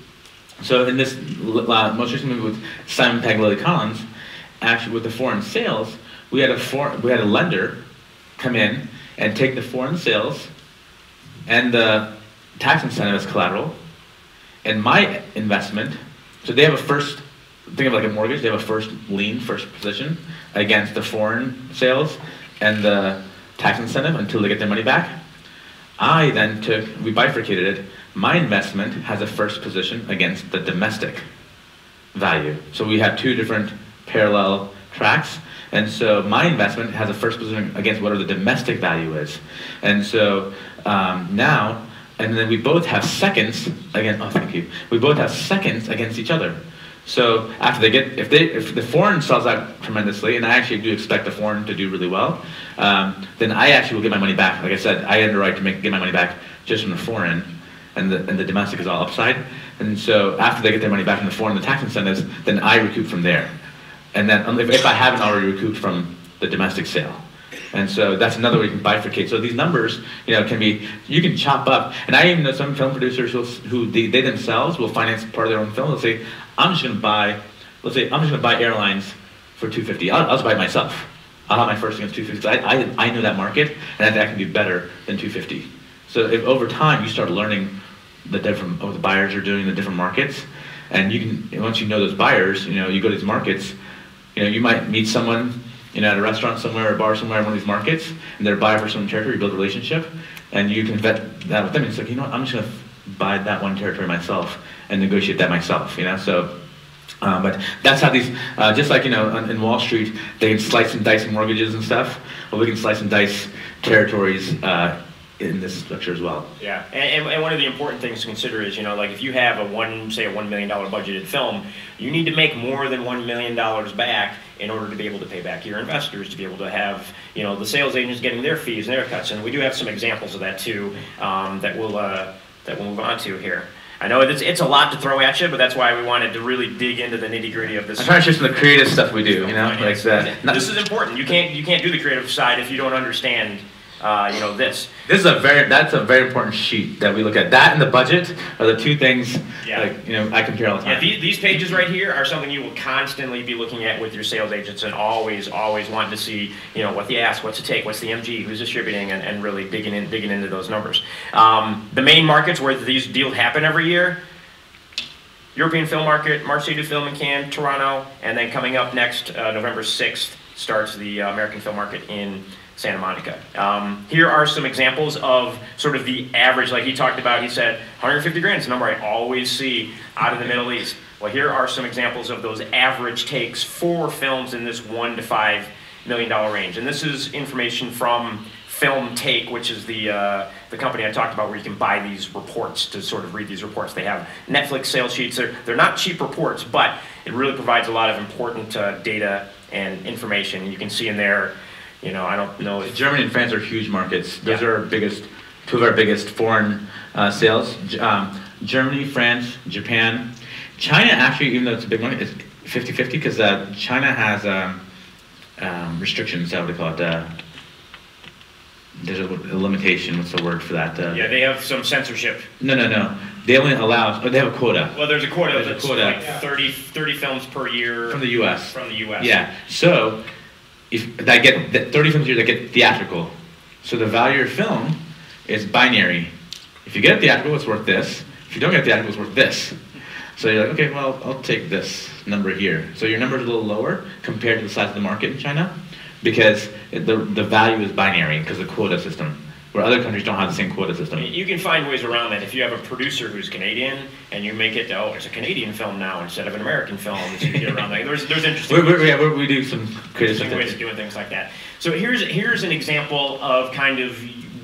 So in this uh, most recent movie with Simon Pegg Lily Collins, actually with the foreign sales, we had a for, we had a lender come in and take the foreign sales and the tax incentive as collateral, and my investment. So they have a first think of like a mortgage. They have a first lien, first position against the foreign sales and the tax incentive until they get their money back. I then took, we bifurcated it. My investment has a first position against the domestic value. So we have two different parallel tracks. And so my investment has a first position against whatever the domestic value is. And so um, now, and then we both have seconds again. Oh, thank you. We both have seconds against each other. So after they get, if they, if the foreign sells out tremendously, and I actually do expect the foreign to do really well, um, then I actually will get my money back. Like I said, I had the right to make get my money back just from the foreign, and the and the domestic is all upside. And so after they get their money back from the foreign, the tax incentives, then I recoup from there. And then if, if I haven't already recouped from the domestic sale. And so that's another way you can bifurcate. So these numbers, you know, can be, you can chop up. And I even know some film producers who, who they, they themselves will finance part of their own film. They'll say, I'm just going to buy, let's say, I'm just going to buy airlines for 250. I'll, I'll just buy it myself. I'll have my first against 250. I, I, I know that market, and I can do better than 250. So if over time you start learning the different, what the buyers are doing in the different markets, and you can, once you know those buyers, you know, you go to these markets, you know, you might meet someone, you know, at a restaurant somewhere, or a bar somewhere, in one of these markets, and they're buying for some territory, you build a relationship, and you can vet that with them. It's like, you know what, I'm just gonna buy that one territory myself and negotiate that myself, you know, so. Um, but that's how these, uh, just like, you know, in Wall Street, they can slice and dice mortgages and stuff, well, we can slice and dice territories, uh, in this structure as well. Yeah, and, and, and one of the important things to consider is, you know, like if you have a one, say a one million dollar budgeted film, you need to make more than one million dollars back in order to be able to pay back your investors, to be able to have, you know, the sales agents getting their fees and their cuts. And we do have some examples of that too, um, that we'll, uh, that we'll move on to here. I know it's, it's a lot to throw at you, but that's why we wanted to really dig into the nitty gritty of this. I'm trying to show some of the creative stuff we do, you know, like that. This is important. You can't, you can't do the creative side if you don't understand, uh, you know, this. This is a very, that's a very important sheet that we look at. That and the budget are the two things, Yeah. like, you know, I compare all the Yeah, time. these, these pages right here are something you will constantly be looking at with your sales agents and always, always wanting to see, you know, what the ask, what's the take, what's the MG, who's distributing, and, and really digging in, digging into those numbers. Um, the main markets where these deals happen every year, European Film Market, Marché du Film in Cannes, Toronto, and then coming up next, uh, November 6th, starts the uh, American Film Market in Santa Monica. Um, here are some examples of sort of the average, like he talked about, he said 150 grand is the number I always see out of the Middle East. Well, here are some examples of those average takes for films in this one to five million dollar range. And this is information from Film Take, which is the uh, the company I talked about, where you can buy these reports to sort of read these reports. They have Netflix sales sheets. They're they're not cheap reports, but it really provides a lot of important uh, data and information. You can see in there, you know, I don't know. Germany and France are huge markets. Those Yeah. are our biggest, two of our biggest foreign uh, sales. Um, Germany, France, Japan. China actually, even though it's a big market, it's 50-50 because uh, China has um, um, restrictions, how would they call it? Uh, there's a, a limitation, what's the word for that? Uh, yeah, they have some censorship. No, no, no. They only allow, oh, they have a quota Well, there's a quota There's a quota. like 30, 30 films per year from the U.S. from the U.S. Yeah. So if that get that 30 films a year that get theatrical, so the value of your film is binary. If you get a theatrical, it's worth this. If you don't get a theatrical, it's worth this. So you're like, okay, well, I'll take this number here. So your number is a little lower compared to the size of the market in China, because the the value is binary because the quota system, where other countries don't have the same quota system. You can find ways around that. If you have a producer who's Canadian and you make it, oh, it's a Canadian film now instead of an American film, so you get around that. There's, there's interesting, We, we, yeah, we, we do some creative ways of doing things like that. So here's, here's an example of kind of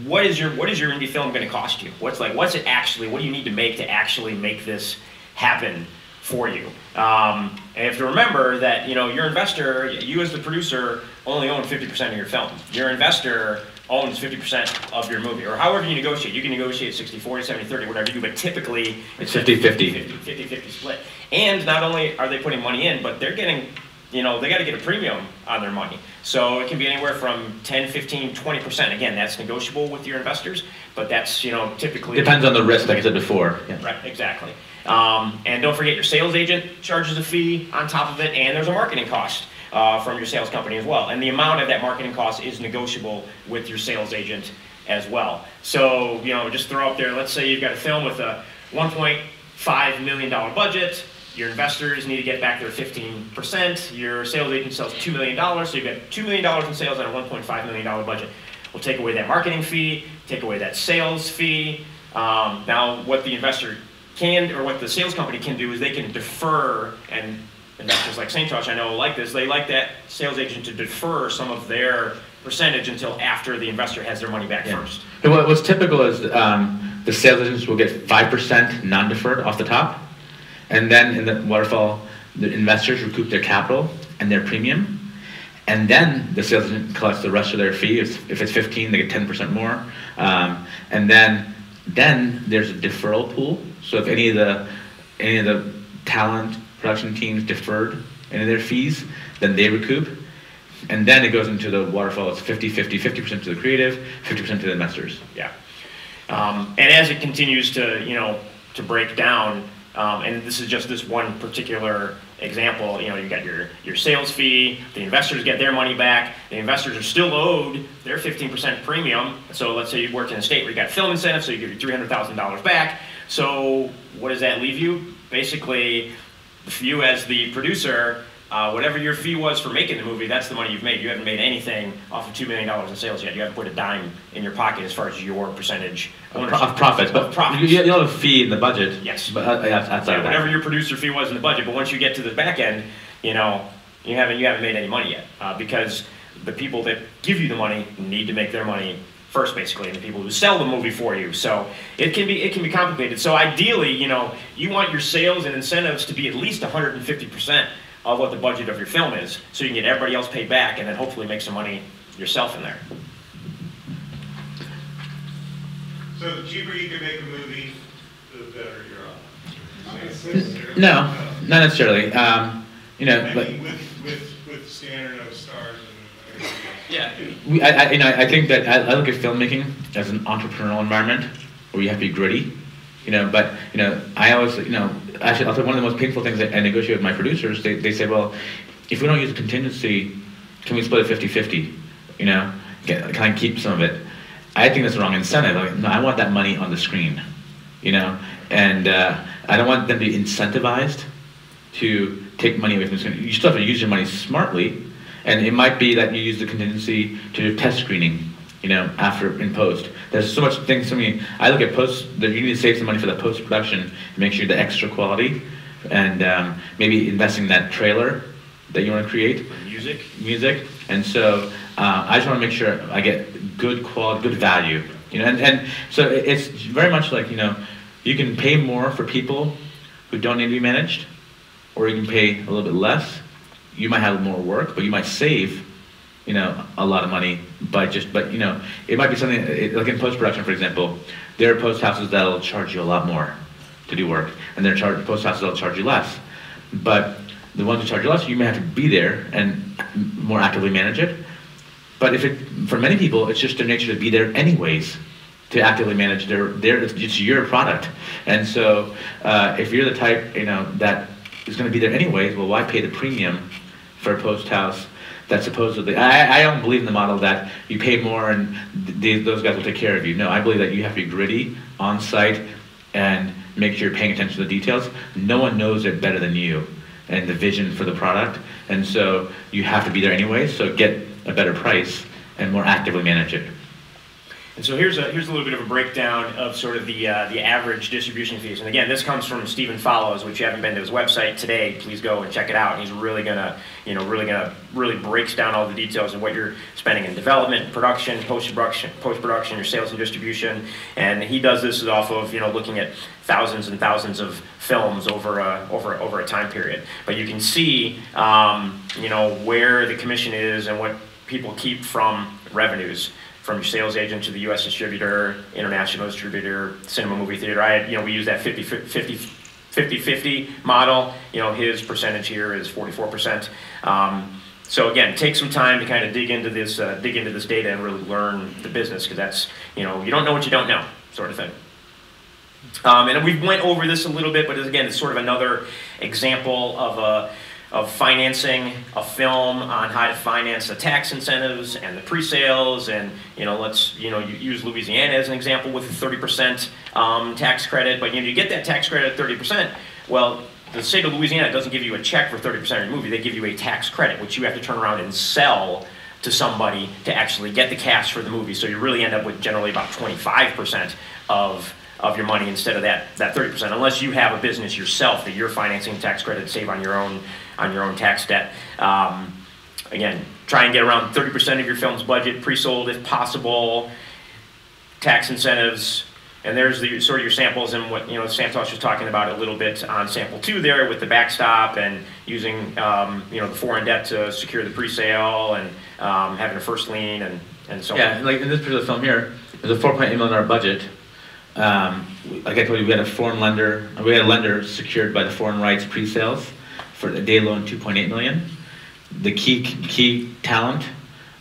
what is your, what is your indie film going to cost you? What's like, what's it actually, what do you need to make to actually make this happen for you? Um, and you have to remember that, you know, your investor, you as the producer, only own 50% of your film. Your investor owns 50% of your movie, or however you negotiate. You can negotiate 60, 40, 70, 30, whatever you do, but typically It's 50-50. 50, 50 split. And not only are they putting money in, but they're getting, you know, they got to get a premium on their money. So it can be anywhere from 10, 15, 20%. Again, that's negotiable with your investors, but that's, you know, typically. Depends on the risk, like I said before. Yeah. Right, exactly. Um, and don't forget your sales agent charges a fee on top of it, and there's a marketing cost uh, from your sales company as well. And the amount of that marketing cost is negotiable with your sales agent as well. So, you know, just throw up there, let's say you've got a film with a $1.5 million budget. Your investors need to get back their 15%. Your sales agent sells $2 million, so you've got $2 million in sales on a $1.5 million budget. We'll take away that marketing fee, take away that sales fee. Um, now, what the investor can, or what the sales company can do is they can defer, and investors like Santosh, I know like this, they like that sales agent to defer some of their percentage until after the investor has their money back Yeah. first. And what, what's typical is um, the sales agents will get five percent non-deferred off the top, and then in the waterfall, the investors recoup their capital and their premium, and then the sales agent collects the rest of their fee. If, if it's fifteen, they get ten percent more, um, and then then there's a deferral pool. So if any of the any of the talent production teams deferred any of their fees, then they recoup. And then it goes into the waterfall. It's 50 50, 50% to the creative, 50% to the investors. Yeah. Um, and as it continues to, you know, to break down, um, and this is just this one particular example, you know, you got your, your sales fee, the investors get their money back, the investors are still owed their 15% premium. So let's say you worked in a state where you got film incentive, so you give your $300,000 back. So what does that leave you? Basically, you as the producer, uh, whatever your fee was for making the movie, that's the money you've made. You haven't made anything off of $2 million in sales yet. You haven't put a dime in your pocket as far as your percentage Of pro- of profits, but Of profits. You, have a fee in the budget. Yes. But uh, yeah, outside Yeah, whatever your producer fee was in the budget, but once you get to the back end, you know, you haven't, you haven't made any money yet. Uh, because the people that give you the money need to make their money first, basically, and the people who sell the movie for you. So it can be, it can be complicated. So ideally, you know, you want your sales and incentives to be at least 150% of what the budget of your film is, so you can get everybody else paid back, and then hopefully make some money yourself in there. So the cheaper you can make a movie, the better you're off. No, not necessarily. Um, you know, I but mean, with, with, with standard of stars and everything. Yeah. we, I, I, you know, I think that I, I look at filmmaking as an entrepreneurial environment where you have to be gritty. You know, but you know, I always, you know, actually, I'll one of the most painful things that I negotiate with my producers. They, they say, well, if we don't use a contingency, can we split it 50-50? You know, can, can I keep some of it? I think that's the wrong incentive. Like, no, I want that money on the screen. You know, and uh, I don't want them to be incentivized to take money away from the screen. You still have to use your money smartly, and it might be that you use the contingency to do test screening, you know, after in post. There's so much things. I mean, I look at post. That you need to save some money for the post production to make sure the extra quality, and um, maybe investing in that trailer that you want to create Music. music, and so uh, I just want to make sure I get good quality, good value, you know. And, and so it's very much like you know, you can pay more for people who don't need to be managed, or you can pay a little bit less. You might have more work, but you might save, you know, a lot of money by just. But you know, it might be something it, like in post production, for example. There are post houses that'll charge you a lot more to do work, and there are post houses that'll charge you less. But the ones who charge you less, you may have to be there and more actively manage it. But if it, for many people, it's just their nature to be there anyways, to actively manage their, their it's your product. And so, uh, if you're the type, you know, that is going to be there anyways, well, why pay the premium post house that supposedly? I, I don't believe in the model that you pay more and th- those guys will take care of you. No, I believe that you have to be gritty on site and make sure you're paying attention to the details. No one knows it better than you and the vision for the product. And so you have to be there anyway, so get a better price and more actively manage it. And so here's a, here's a little bit of a breakdown of sort of the, uh, the average distribution fees. And again, this comes from Stephen Follows, which you haven't been to his website today, please go and check it out. He's really gonna, you know, really gonna, really breaks down all the details of what you're spending in development, production, post-production, post-production, your sales and distribution. And he does this off of, you know, looking at thousands and thousands of films over a, over, over a time period. But you can see, um, you know, where the commission is and what people keep from revenues from your sales agent to the U.S. distributor, international distributor, cinema movie theater. I, you know, we use that 50, 50, 50-50 model. You know, his percentage here is 44%. Um, so again, take some time to kind of dig into this, uh, dig into this data and really learn the business because that's, you know, you don't know what you don't know, sort of thing. Um, and we went over this a little bit, but again, it's sort of another example of a of financing a film on how to finance the tax incentives and the pre-sales and you know let's you know use Louisiana as an example with a 30% um, tax credit. But you know you get that tax credit at 30% well the state of Louisiana doesn't give you a check for 30% of your movie. They give you a tax credit which you have to turn around and sell to somebody to actually get the cash for the movie. So you really end up with generally about 25% of of your money instead of that, that 30%, unless you have a business yourself that you're financing tax credit save on your own, on your own tax debt. Um, again, try and get around 30% of your film's budget pre-sold if possible, tax incentives, and there's the, sort of your samples and what, you know, Santosh was talking about a little bit on sample two there with the backstop and using, um, you know, the foreign debt to secure the pre-sale and um, having a first lien and, and so on. Yeah, like in this particular film here, there's a 4.8 million dollar budget. Um, like I told you, we had a foreign lender, we had a lender secured by the foreign rights pre-sales for a day loan 2.8 million. The key key talent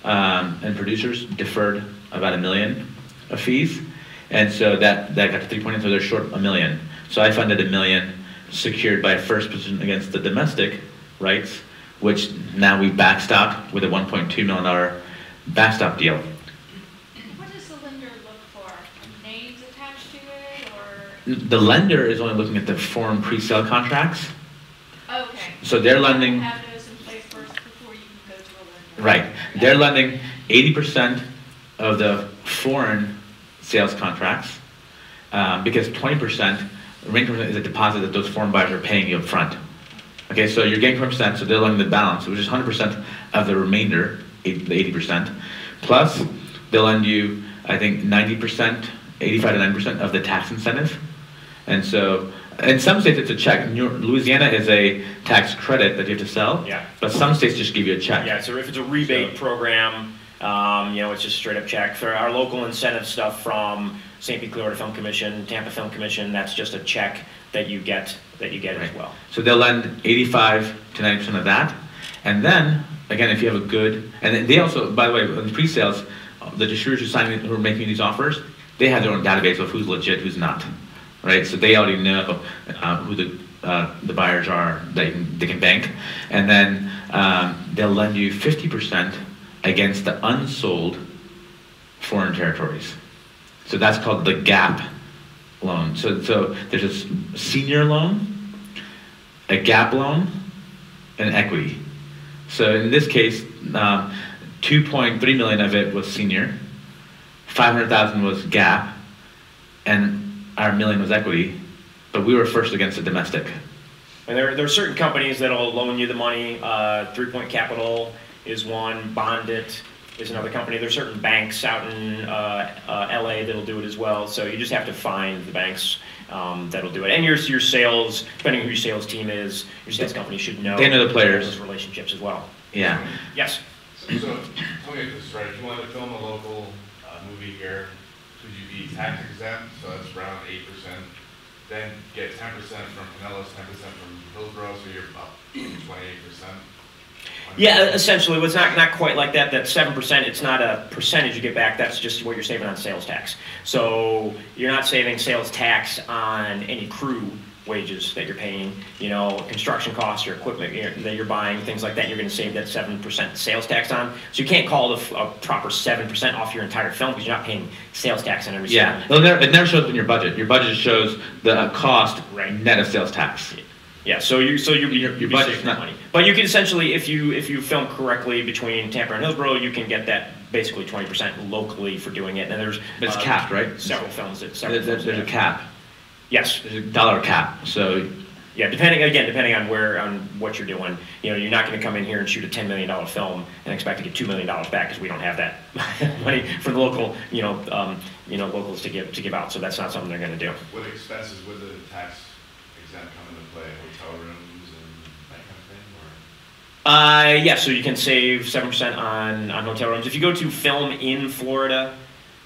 um, and producers deferred about a million of fees, and so that that got to 3.8. So they're short a million. So I funded a million, secured by a first position against the domestic rights, which now we backstopped with a 1.2 million dollar backstop deal. What does the lender look for? Names attached to it or? The lender is only looking at the foreign pre-sale contracts. So they're lending, Have those in place first before you can go to a lender. right, they're lending eighty percent of the foreign sales contracts, um, because twenty percent, is a deposit that those foreign buyers are paying you up front. Okay, so you're getting twenty percent, so they're lending the balance, which is hundred percent of the remainder, the eighty percent. Plus, they'll lend you, I think, ninety percent, eighty-five to ninety percent of the tax incentive. And so In some states, it's a check. New Louisiana is a tax credit that you have to sell. Yeah. But some states just give you a check. Yeah, so if it's a rebate So- program, um, you know, it's just straight up check. For our local incentive stuff from St. Pete Clearwater Film Commission, Tampa Film Commission, that's just a check that you get, that you get as well. So they'll lend 85 to 90% of that. And then, again, if you have a good, and they also, by the way, in pre-sales, the distributors who are making these offers, they have their own database of who's legit, who's not, right? So they already know uh, who the, uh, the buyers are that they can bank. And then um, they'll lend you 50% against the unsold foreign territories. So that's called the gap loan. So, so there's a senior loan, a gap loan, and equity. So in this case, um, 2.3 million of it was senior, 500,000 was gap, and our million was equity. But we were first against the domestic. And there, there are certain companies that'll loan you the money. Uh, Three Point Capital is one. Bondit is another company. There are certain banks out in uh, uh, LA that'll do it as well. So you just have to find the banks um, that'll do it. And your your sales, depending on who your sales team is, your sales company should know. They know the players. those relationships as well. Yeah. Yes. So, so tell me this, right, if you wanted to film a local uh, movie here, could you be tax exempt, so that's around eight percent? Then get ten percent from Pinellas, ten percent from Hillsborough, so you're up twenty-eight percent? Yeah, essentially, it's not, not quite like that, that seven percent, it's not a percentage you get back, that's just what you're saving on sales tax. So you're not saving sales tax on any crew wages that you're paying, you know, construction costs, your equipment you know, that you're buying, things like that, you're gonna save that seven percent sales tax on. So you can't call it a a proper seven percent off your entire film, because you're not paying sales tax on every single. Yeah. It'll never, it never shows up in your budget. Your budget shows the uh, cost Right. net of sales tax. Yeah, so you, so you, Your- you're, your budget's saving not- money. But you can essentially, if you, if you film correctly between Tampa and Hillsborough, you can get that basically twenty percent locally for doing it, and there's. But it's uh, capped, right? Several films that, several there's films there's a cap. Yes, There's a dollar cap. So yeah, depending, again, depending on where, on what you're doing, you know, you're not gonna come in here and shoot a ten million dollar film and expect to get two million dollars back, because we don't have that money for the local, you know, um, you know, locals to give, to give out, so that's not something they're gonna do. What expenses would the tax exempt come into play, hotel rooms and that kind of thing, or? Uh, yeah, so you can save seven percent on, on hotel rooms. If you go to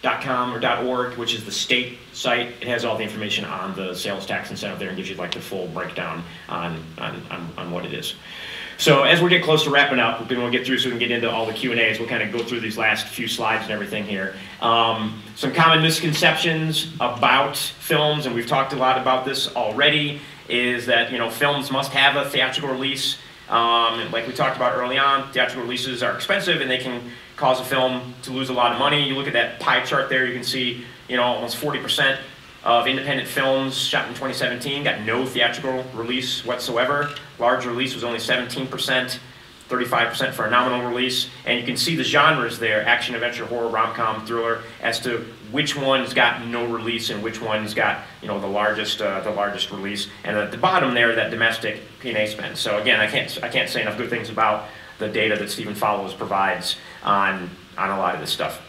filminflorida.com or dot .org, which is the state site, it has all the information on the sales tax incentive there and gives you like the full breakdown on, on, on, on what it is. So as we get close to wrapping up, we're going to get through so we can get into all the Q and A's. We'll kind of go through these last few slides and everything here. Um, some common misconceptions about films, and we've talked a lot about this already, is that you know films must have a theatrical release. Um, like we talked about early on, theatrical releases are expensive and they can cause a film to lose a lot of money. You look at that pie chart there, you can see you know almost 40% of independent films shot in 2017 got no theatrical release whatsoever. Large release was only 17%, 35% for a nominal release. And you can see the genres there, action, adventure, horror, rom-com, thriller, as to which ones got no release and which ones got, you know, the largest, uh, the largest release. And at the bottom there, that domestic P&A spend. So again, I can't, I can't say enough good things about the data that Stephen Follows provides on, on a lot of this stuff.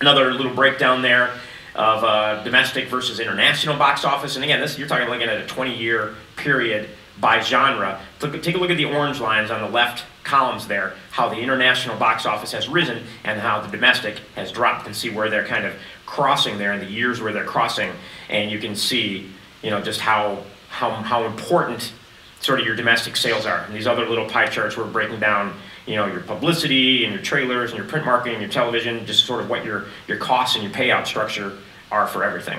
Another little breakdown there of uh, domestic versus international box office. And again, this you're talking looking at a 20-year period by genre. Take a look at the orange lines on the left columns there, how the international box office has risen and how the domestic has dropped, and see where they're kind of crossing there in the years where they're crossing, and you can see, you know, just how how how important sort of your domestic sales are. And these other little pie charts were breaking down, you know, your publicity and your trailers and your print marketing and your television, just sort of what your, your costs and your payout structure are for everything.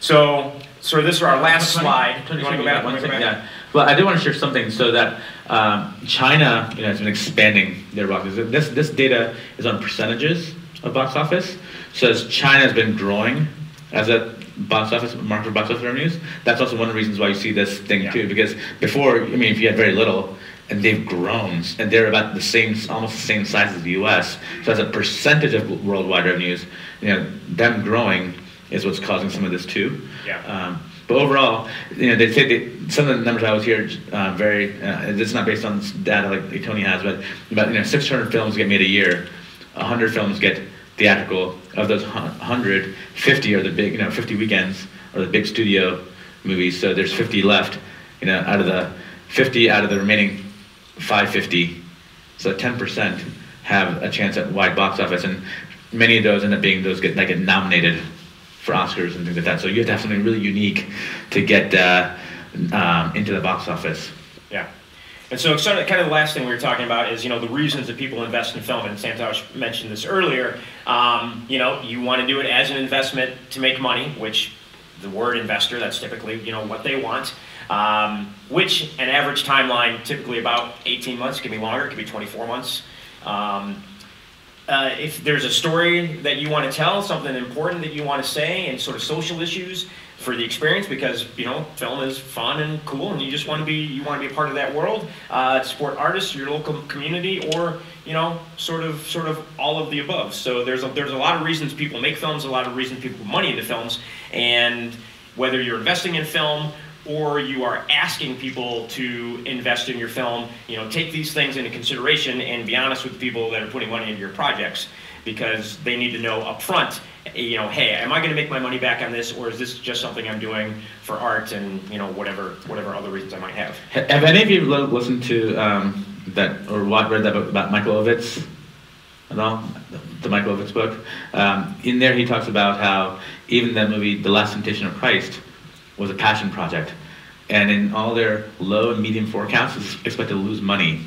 So, so this is our last slide. Tony, You wanna go back? one Wanna go second, back? Yeah. Well, I did want to share something so that um, China, you know, has been expanding their box office. This this data is on percentages of box office. So as China has been growing as a box office market box office revenues, that's also one of the reasons why you see this thing Yeah. too. Because before, I mean, if you had very little, and they've grown, and they're about the same, almost the same size as the U.S. So as a percentage of worldwide revenues, you know, them growing is what's causing some of this too. Yeah. Um, but overall, you know, they say they, some of the numbers I was here uh, very. Uh, it's not based on data like Tony has, but about you know 600 films get made a year, 100 films get theatrical. Of those hun- 100, 50 are the big, you know, 50 weekends are the big studio movies. So there's 50 left, you know, out of the 50 out of the remaining 550. So 10% have a chance at wide box office, and many of those end up being those get that get nominated for Oscars and things like that. So you have to have something really unique to get uh, um, into the box office. Yeah. And so, kind of the last thing we were talking about is, you know, the reasons that people invest in film. And Santosh mentioned this earlier. Um, you know, you want to do it as an investment to make money, which the word investor, that's typically, you know, what they want. Um, which an average timeline, typically about 18 months, can be longer, it can be 24 months. Um, uh, if there's a story that you want to tell, something important that you want to say, and sort of social issues for the experience, because you know film is fun and cool, and you just want to be you want to be a part of that world, uh, support artists, your local community, or you know sort of sort of all of the above. So there's a, there's a lot of reasons people make films, a lot of reasons people put money into films, and whether you're investing in film or you are asking people to invest in your film, you know, take these things into consideration and be honest with the people that are putting money into your projects because they need to know up front, you know, hey, am I going to make my money back on this or is this just something I'm doing for art and, you know, whatever whatever other reasons I might have. Have any of you listened to um, that or what, read that book about Michael Ovitz at all? The- Michael Ovitz book. Um, in there, he talks about how even that movie, The Last Temptation of Christ, was a passion project, and in all their low and medium forecasts, was expected to lose money,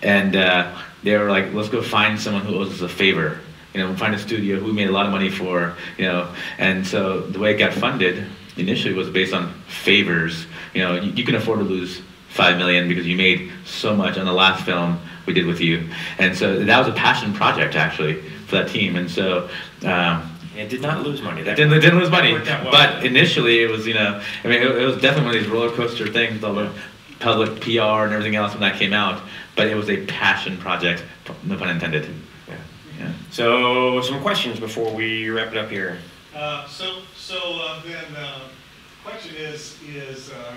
and uh, they were like, let's go find someone who owes us a favor. You know, we'll find a studio who we made a lot of money for. You know, and so the way it got funded initially was based on favors. You know, you, you can afford to lose five million because you made so much on the last film we did with you, and so that was a passion project actually for that team. And so um, It did not lose money. it That didn't, didn't lose money, well. but initially it was you know I mean it, it was definitely one of these roller coaster things, with all the public PR and everything else when that came out. But it was a passion project, no pun intended. Yeah. So some questions before we wrap it up here. Uh, so, so, uh, then, uh, question is, is, uh,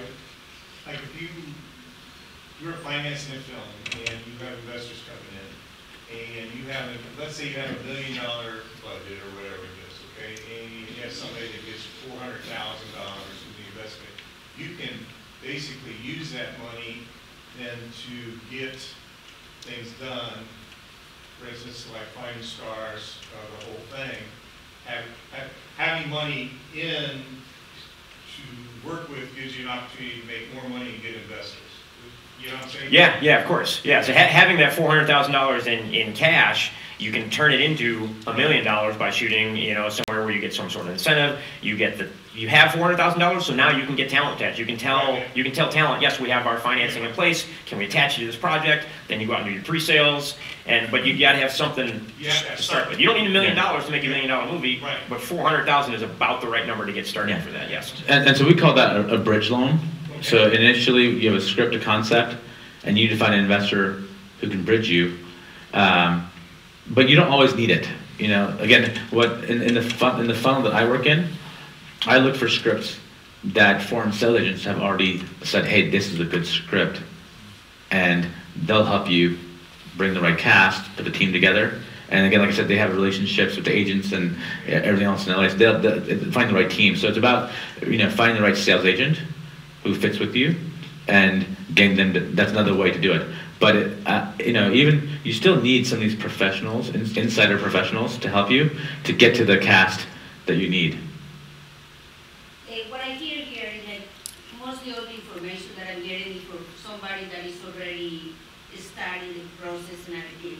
like if you, you're financing a film and you have investors coming in and you have, a- let's say you have a million dollar budget or whatever it is, okay? And you have somebody that gets four hundred thousand dollars in the investment. You can basically use that money then to get things done. For instance, like Finding Stars, uh, the whole thing have, have, having money in to work with gives you an opportunity to make more money and get investors. You know what I'm saying? Yeah, yeah, of course. Yeah, so ha- having that four hundred thousand dollars in in cash, you can turn it into a million dollars by shooting, you know, somewhere where you get some sort of incentive. You get the you have four hundred thousand dollars, so now you can get talent attached. You can tell you can tell talent, yes, we have our financing in place. Can we attach you to this project? Then you go out and do your pre-sales, and but you got to have something You have to have to start with. You don't need a million Yeah. dollars to make a million dollar movie, Right. but four hundred thousand is about the right number to get started Yeah. for that. Yes. And, and so we call that a, a bridge loan. So initially you have a script, a concept, and you need to find an investor who can bridge you. Um, but you don't always need it. You know, again, what in, in the fun, in the funnel that I work in, I look for scripts that foreign sales agents have already said, hey, this is a good script, and they'll help you bring the right cast, put the team together. And again, like I said, they have relationships with the agents and everything else in LA. So they'll, they'll find the right team. So it's about you know finding the right sales agent who fits with you and getting them. To, that's another way to do it. But it, uh, you know, even you still need some of these professionals, insider professionals, to help you to get to the cast that you need. Eh, what I hear here is that mostly all the information that I'm getting is from somebody that is already starting the process and everything.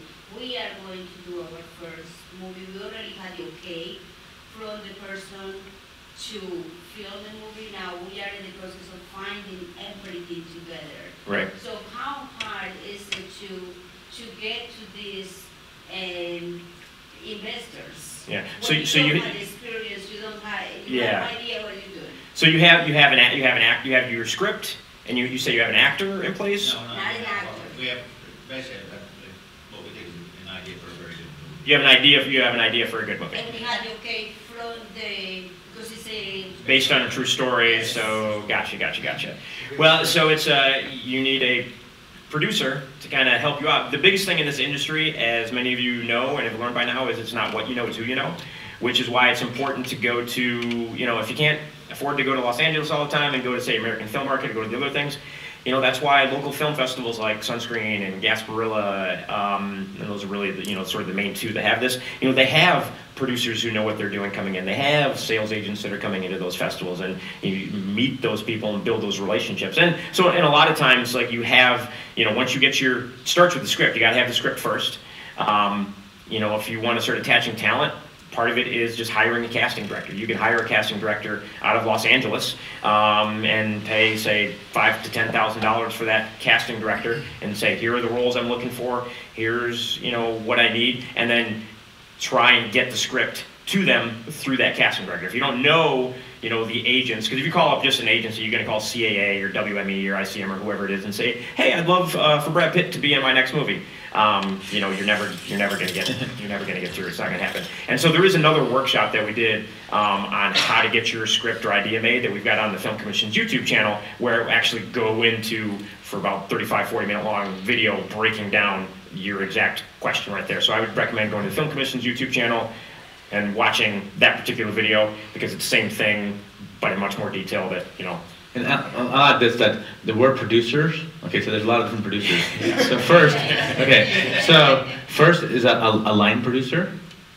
We are going to do our first movie, we already had the okay from the person to film the movie. Now, we are in the process of finding everything together. Right. So how hard is it to, to get to these, um, investors? Yeah. When So you so don't you. have experience, you don't have, you Yeah. have no idea what you're doing. So you have you have an act you have an act you have your script and you, you say you have an actor in place. No, no, Not an actor. We have, basically, that- what we think is an idea for a very good movie. You have an idea. You have an idea for a good movie And we okay from the, because it's a. based on a true story. So gotcha, gotcha, gotcha. Well, so it's uh you need a producer to kind of help you out. The biggest thing in this industry, as many of you know and have learned by now, is it's not what you know, it's who you know. Which is why it's important to go to, you know, if you can't afford to go to Los Angeles all the time and go to, say, American Film Market or go to the other things, you know, that's why local film festivals like Sunscreen and Gasparilla, um, and those are really, the, you know, sort of the main two that have this, you know, they have producers who know what they're doing coming in. They have sales agents that are coming into those festivals and you meet those people and build those relationships. And so, and a lot of times, like you have, you know, once you get your, starts with the script, you gotta have the script first. Um, you know, if you wanna start attaching talent, part of it is just hiring a casting director. You can hire a casting director out of Los Angeles um, and pay, say, five to ten thousand dollars for that casting director, and say, here are the roles I'm looking for. Here's you know what I need, and then try and get the script to them through that casting director. If you don't know, you know, the agents, because if you call up just an agency, you're going to call CAA or WME or ICM or whoever it is and say, hey, I'd love uh, for Brad Pitt to be in my next movie. Um, you know, you're never, you're never to get, you're never to get through. It's not to happen. And so there is another workshop that we did um, on how to get your script or idea made that we've got on the Film Commission's YouTube channel, where we actually go into for about 35, 40 minute long video breaking down your exact question right there. So I would recommend going to the Film Commission's YouTube channel and watching that particular video because it's the same thing, but in much more detail that, you know. And I- I'll add this, that the word producers, okay, so there's a lot of different producers. So first, okay, so first is a, a line producer,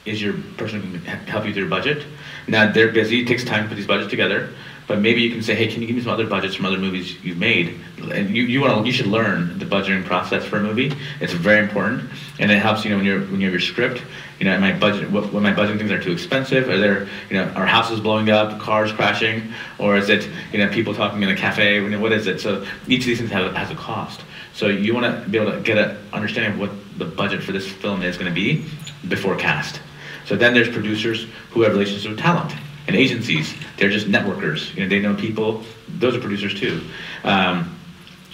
is your person who can help you through your budget. Now, they're busy, it takes time to put these budgets together, but maybe you can say, hey, can you give me some other budgets from other movies you've made? And you, you wanna, you should learn the budgeting process for a movie, it's very important, and it helps, you know, when you're, when you have your script, you know, I budget, what, what my budgeting things are too expensive? Are there, you know, are houses blowing up, cars crashing, or is it, you know, people talking in a cafe? You know, what is it? So each of these things have, has a cost. So you want to be able to get an understanding of what the budget for this film is going to be before cast. So then there's producers who have relationships with talent and agencies. They're just networkers. You know, they know people. Those are producers too. Um,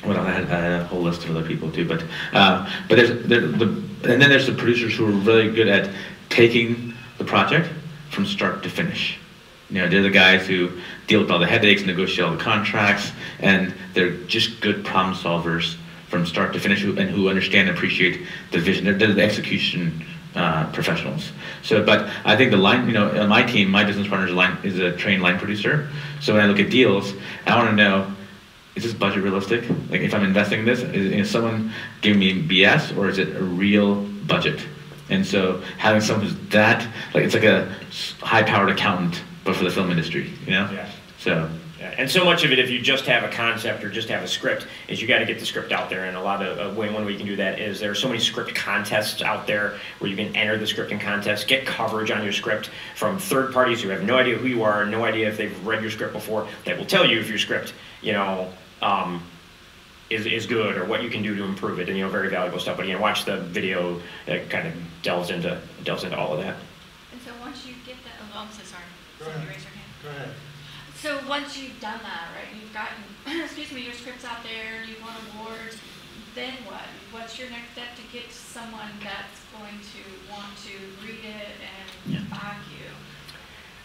well, I had, I had a whole list of other people too, but uh, but there's there, the and then there's the producers who are really good at taking the project from start to finish. You know, they're the guys who deal with all the headaches, negotiate all the contracts, and they're just good problem solvers from start to finish, and who understand and appreciate the vision. They're, the execution uh, professionals. So, but I think the line, you know, my team, my business partner is a, line, is a trained line producer. So when I look at deals, I want to know is this budget realistic? Like if I'm investing in this, is, is someone giving me BS or is it a real budget? And so having someone who's that, like it's like a high-powered accountant, but for the film industry, you know? Yeah. So, Yeah, And so much of it, if you just have a concept or just have a script, is you got to get the script out there. And a lot of uh, way one way you can do that is there are so many script contests out there where you can enter the scripting contest, get coverage on your script from third parties who have no idea who you are, no idea if they've read your script before. That will tell you if your script, you know, um, is, is good or what you can do to improve it. And you know, very valuable stuff. But you again, watch the video that kind of delves into delves into all of that. And so once you get that, oh, I'm so sorry. Go Somebody ahead. raise their hand. Go ahead. So once you've done that, right, you've gotten, excuse me, your script's out there, you've won awards, then what? What's your next step to get someone that's going to want to read it Yeah. and back you?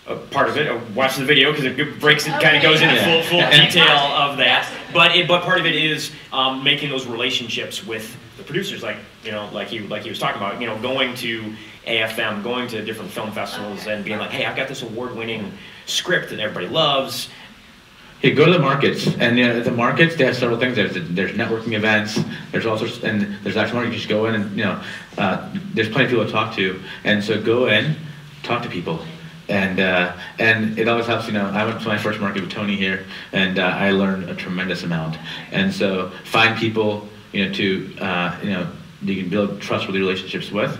A part of it. uh, Watch the video because it breaks it, kind of goes into full, full detail of that. But it, but part of it is um, making those relationships with the producers, like you know, like he like he was talking about. You know, going to AFM, going to different film festivals, and being like, hey, I've got this award-winning script that everybody loves. Hey, go to the markets, and you know, the markets they have several things. There's there's networking events. There's also and there's actually more you just go in and you know, uh, there's plenty of people to talk to, and so go in, talk to people, and uh, and it always helps. You know, I went to my first market with Tony here, and uh, I learned a tremendous amount. And so find people you know to uh, you know you can build trustworthy relationships with,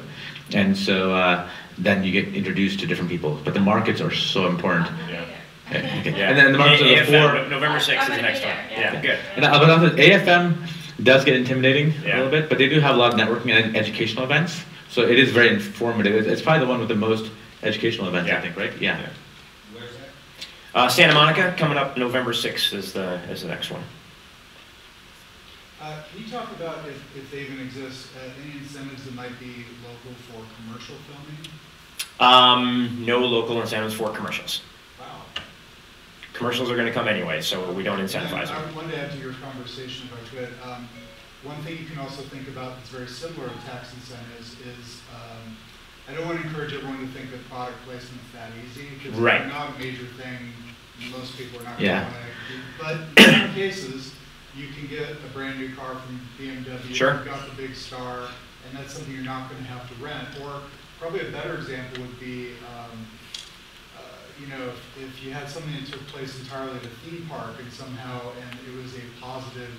and so uh, then you get introduced to different people. But the markets are so important. I'm gonna Yeah. And then the markets are the AFM, four. November 6th is the next one. yeah. Yeah, good. And uh, but also, AFM does get intimidating a little bit, but they do have a lot of networking and educational events. So it is very informative. It's, it's probably the one with the most educational events, I Yeah. think, right? Yeah. Yeah. Where's that? Uh, Santa Monica coming up November 6th is the is the next one. Uh, Can you talk about if, if they even exist, uh, any incentives that might be local for commercial filming? Um, no local incentives for commercials. Wow. Commercials are going to come anyway, so we don't incentivize And them. I wanted to add to your conversation if I could. Um, one thing you can also think about that's very similar to tax incentives is, um, I don't want to encourage everyone to think that product placement is that easy, because Right. it's not a major thing, most people are not Yeah. going to want to. But in some cases, you can get a brand new car from BMW. Sure. You've got the big star, and that's something you're not going to have to rent. Or probably a better example would be, um, uh, you know, if, if you had something that took place entirely at a theme park and somehow, and it was a positive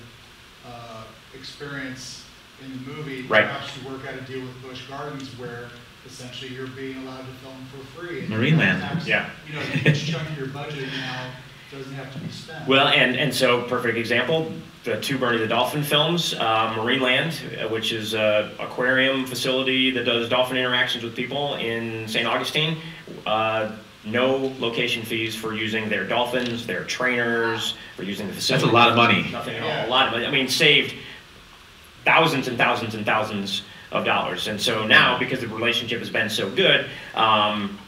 uh, experience in the movie, Right. perhaps you work out a deal with Busch Gardens where essentially you're being allowed to film for free. and Marineland. tax- Yeah. You know, a huge chunk of your budget now doesn't have to be spent. Well, and, and so, perfect example, the two Bernie the Dolphin films, uh, Marineland, uh, which is a aquarium facility that does dolphin interactions with people in St. Augustine. Uh, no location fees for using their dolphins, their trainers, for using the facility. That's a lot of money. Nothing at all, a lot of money. I mean, saved thousands and thousands and thousands of dollars. And so now, because the relationship has been so good, um,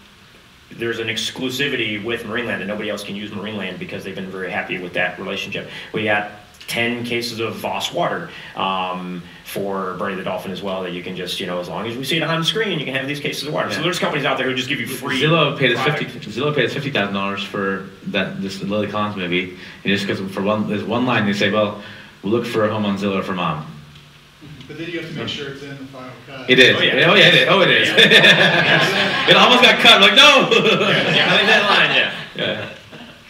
there's an exclusivity with Marineland, and nobody else can use Marineland because they've been very happy with that relationship. We got 10 cases of Voss water um, for Bernie the Dolphin as well that you can just, you know, as long as we see it on the screen, you can have these cases of water. So there's companies out there who just give you free. Zillow paid us product. fifty. Zillow paid us fifty thousand dollars for that this Lily Collins movie, and just because for one there's one line they say, well, we'll look for a home on Zillow for mom. But then you have to make sure it's in the final cut. It is. Oh, Oh yeah. yeah, it is. Oh, it is. it almost got cut. I'm like no. Yeah, I think that line, yeah. Yeah.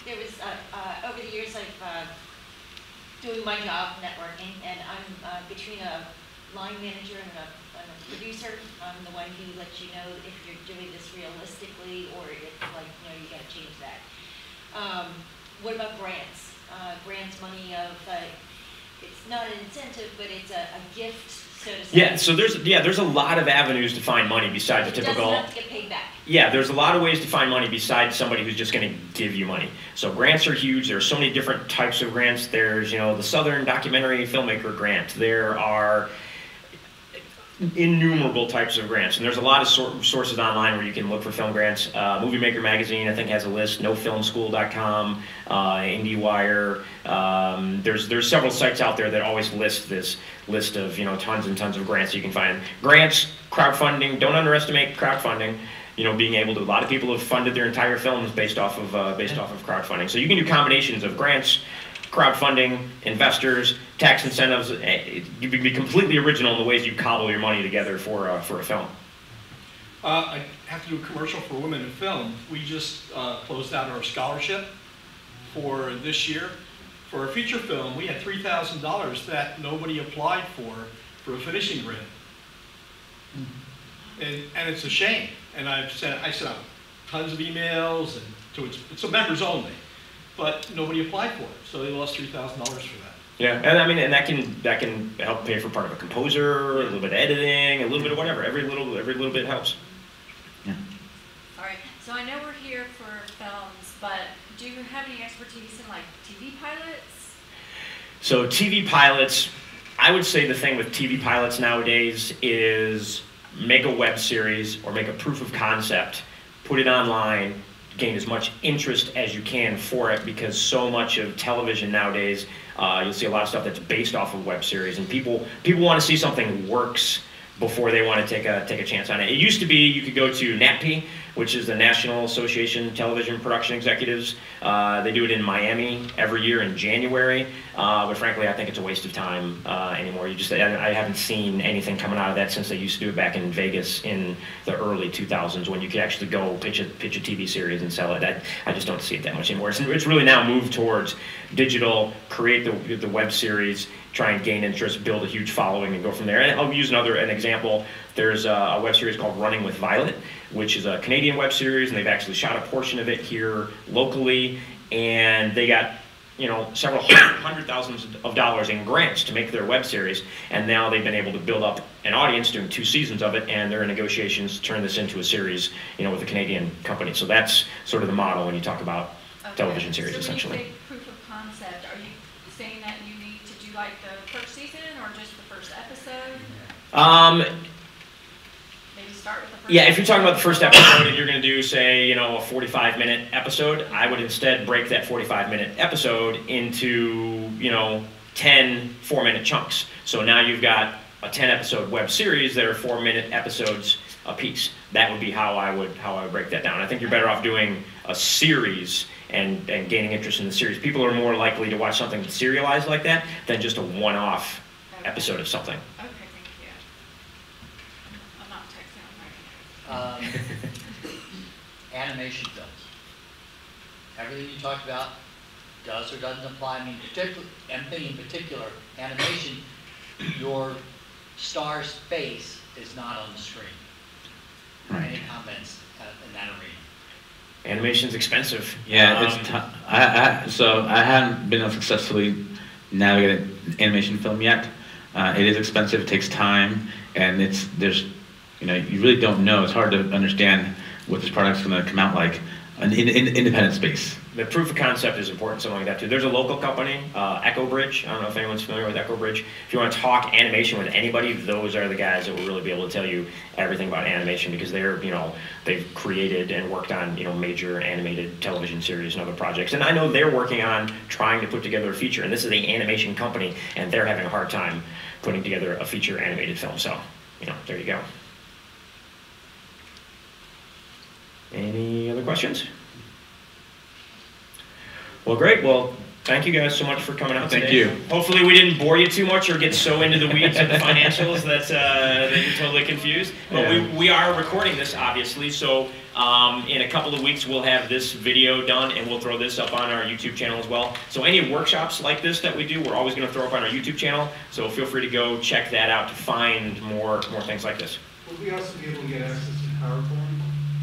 There was, uh, uh, over the years, I've, uh, doing my job, networking, and I'm, uh, between a line manager and a, and a producer, I'm the one who lets you know if you're doing this realistically, or if, like, you know, you gotta change that. Um, what about grants? Uh, grants money of, uh, it's not an incentive, but it's a, a gift, so to say. Yeah, so there's yeah, there's a lot of avenues to find money besides the It typical. doesn't have to get paid back. Yeah, there's a lot of ways to find money besides somebody who's just going to give you money. So grants are huge. There are so many different types of grants. There's, you know, the Southern Documentary Filmmaker Grant. There are innumerable types of grants, and there's a lot of sor- sources online where you can look for film grants. Uh, Movie Maker Magazine, I think, has a list. NoFilmSchool.com, uh, IndieWire. Um, there's there's several sites out there that always list this list of you know tons and tons of grants you can find. Grants, crowdfunding. Don't underestimate crowdfunding. You know, being able to. A lot of people have funded their entire films based off of uh, based off of crowdfunding. So you can do combinations of grants, crowdfunding, investors, tax incentives. eh, You can be completely original in the ways you cobble your money together for uh, for a film. Uh, I have to do a commercial for Women in Film. We just uh, closed out our scholarship for this year. For a feature film, we had $3,000 that nobody applied for, for a finishing grant. And, and it's a shame. And I've sent, I sent out tons of emails and to, it's, it's a members only. But nobody applied for it, so they lost $3,000 for that. Yeah, and I mean, and that can that can help pay for part of a composer, a little bit of editing, a little bit of whatever. Every little every little bit helps. Yeah. All right, so I know we're here for films, but do you have any expertise in like TV pilots? So TV pilots, I would say the thing with TV pilots nowadays is make a web series or make a proof of concept, put it online, gain as much interest as you can for it because so much of television nowadays, uh, you'll see a lot of stuff that's based off of web series, and people people want to see something works before they want to take a take a chance on it. It used to be you could go to NATPE, which is the National Association Television Production Executives. Uh, they do it in Miami every year in January, uh, but frankly, I think it's a waste of time uh, anymore. You just I, I haven't seen anything coming out of that since they used to do it back in Vegas in the early 2000s when you could actually go pitch a pitch a TV series and sell it. I, I just don't see it that much anymore. It's, it's really now moved towards digital, create the the web series, try and gain interest, build a huge following, and go from there. And I'll use another an example. There's a, a web series called Running with Violet, which is a Canadian web series, and they've actually shot a portion of it here locally, and they got you know several hundred, hundred thousands of dollars in grants to make their web series, and now they've been able to build up an audience doing two seasons of it, and they're in negotiations to turn this into a series, you know, with a Canadian company. So that's sort of the model when you talk about Okay. television series, so essentially. when you say proof of concept, are you saying that you need to do like the first season or just the first episode? Um, Maybe start with the first. Yeah, if you're talking about the first episode and you're going to do, say, you know, a 45 minute episode, I would instead break that 45 minute episode into, you know, 10 four minute chunks. So now you've got a 10 episode web series that are four minute episodes a piece. That would be how I would how I would break that down. I think you're better off doing a series and, and gaining interest in the series. People are more likely to watch something serialized like that than just a one off episode of something. Okay, thank you. I'm not texting, I'm writing. Um, Animation films. Everything you talked about does or doesn't apply, I mean, particular, anything in particular, animation, your star's face is not on the screen. Any comments uh, in that arena? Animation's expensive. Yeah, Um, it's t- I, I, so I haven't been able to successfully navigate an animation film yet. Uh, it is expensive, it takes time, and it's, there's, you know, you really don't know, it's hard to understand what this product's gonna come out like in, in, in independent space. The proof of concept is important, something like that too. There's a local company, uh, Echo Bridge. I don't know if anyone's familiar with Echo Bridge. If you want to talk animation with anybody, those are the guys that will really be able to tell you everything about animation because they're, you know, they've created and worked on, you know, major animated television series and other projects. And I know they're working on trying to put together a feature. And this is an animation company, and they're having a hard time putting together a feature animated film. So, you know, there you go. Any other questions? Well, great. Well, thank you guys so much for coming out Thank today. you. Hopefully, we didn't bore you too much or get so into the weeds of the financials that, uh, that you're totally confused. But we, we are recording this, obviously, so um, in a couple of weeks, we'll have this video done and we'll throw this up on our YouTube channel as well. So, any workshops like this that we do, we're always going to throw up on our YouTube channel. So, feel free to go check that out to find more, more things like this. Will we also be able to get access to PowerPoint?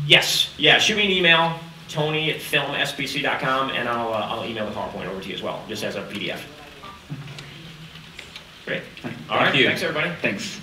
Yes, yeah, shoot me an email, tony at filmspc.com, and I'll, uh, I'll email the PowerPoint over to you as well, just as a PDF. Great. All right, Thank you. thanks, everybody. Thanks.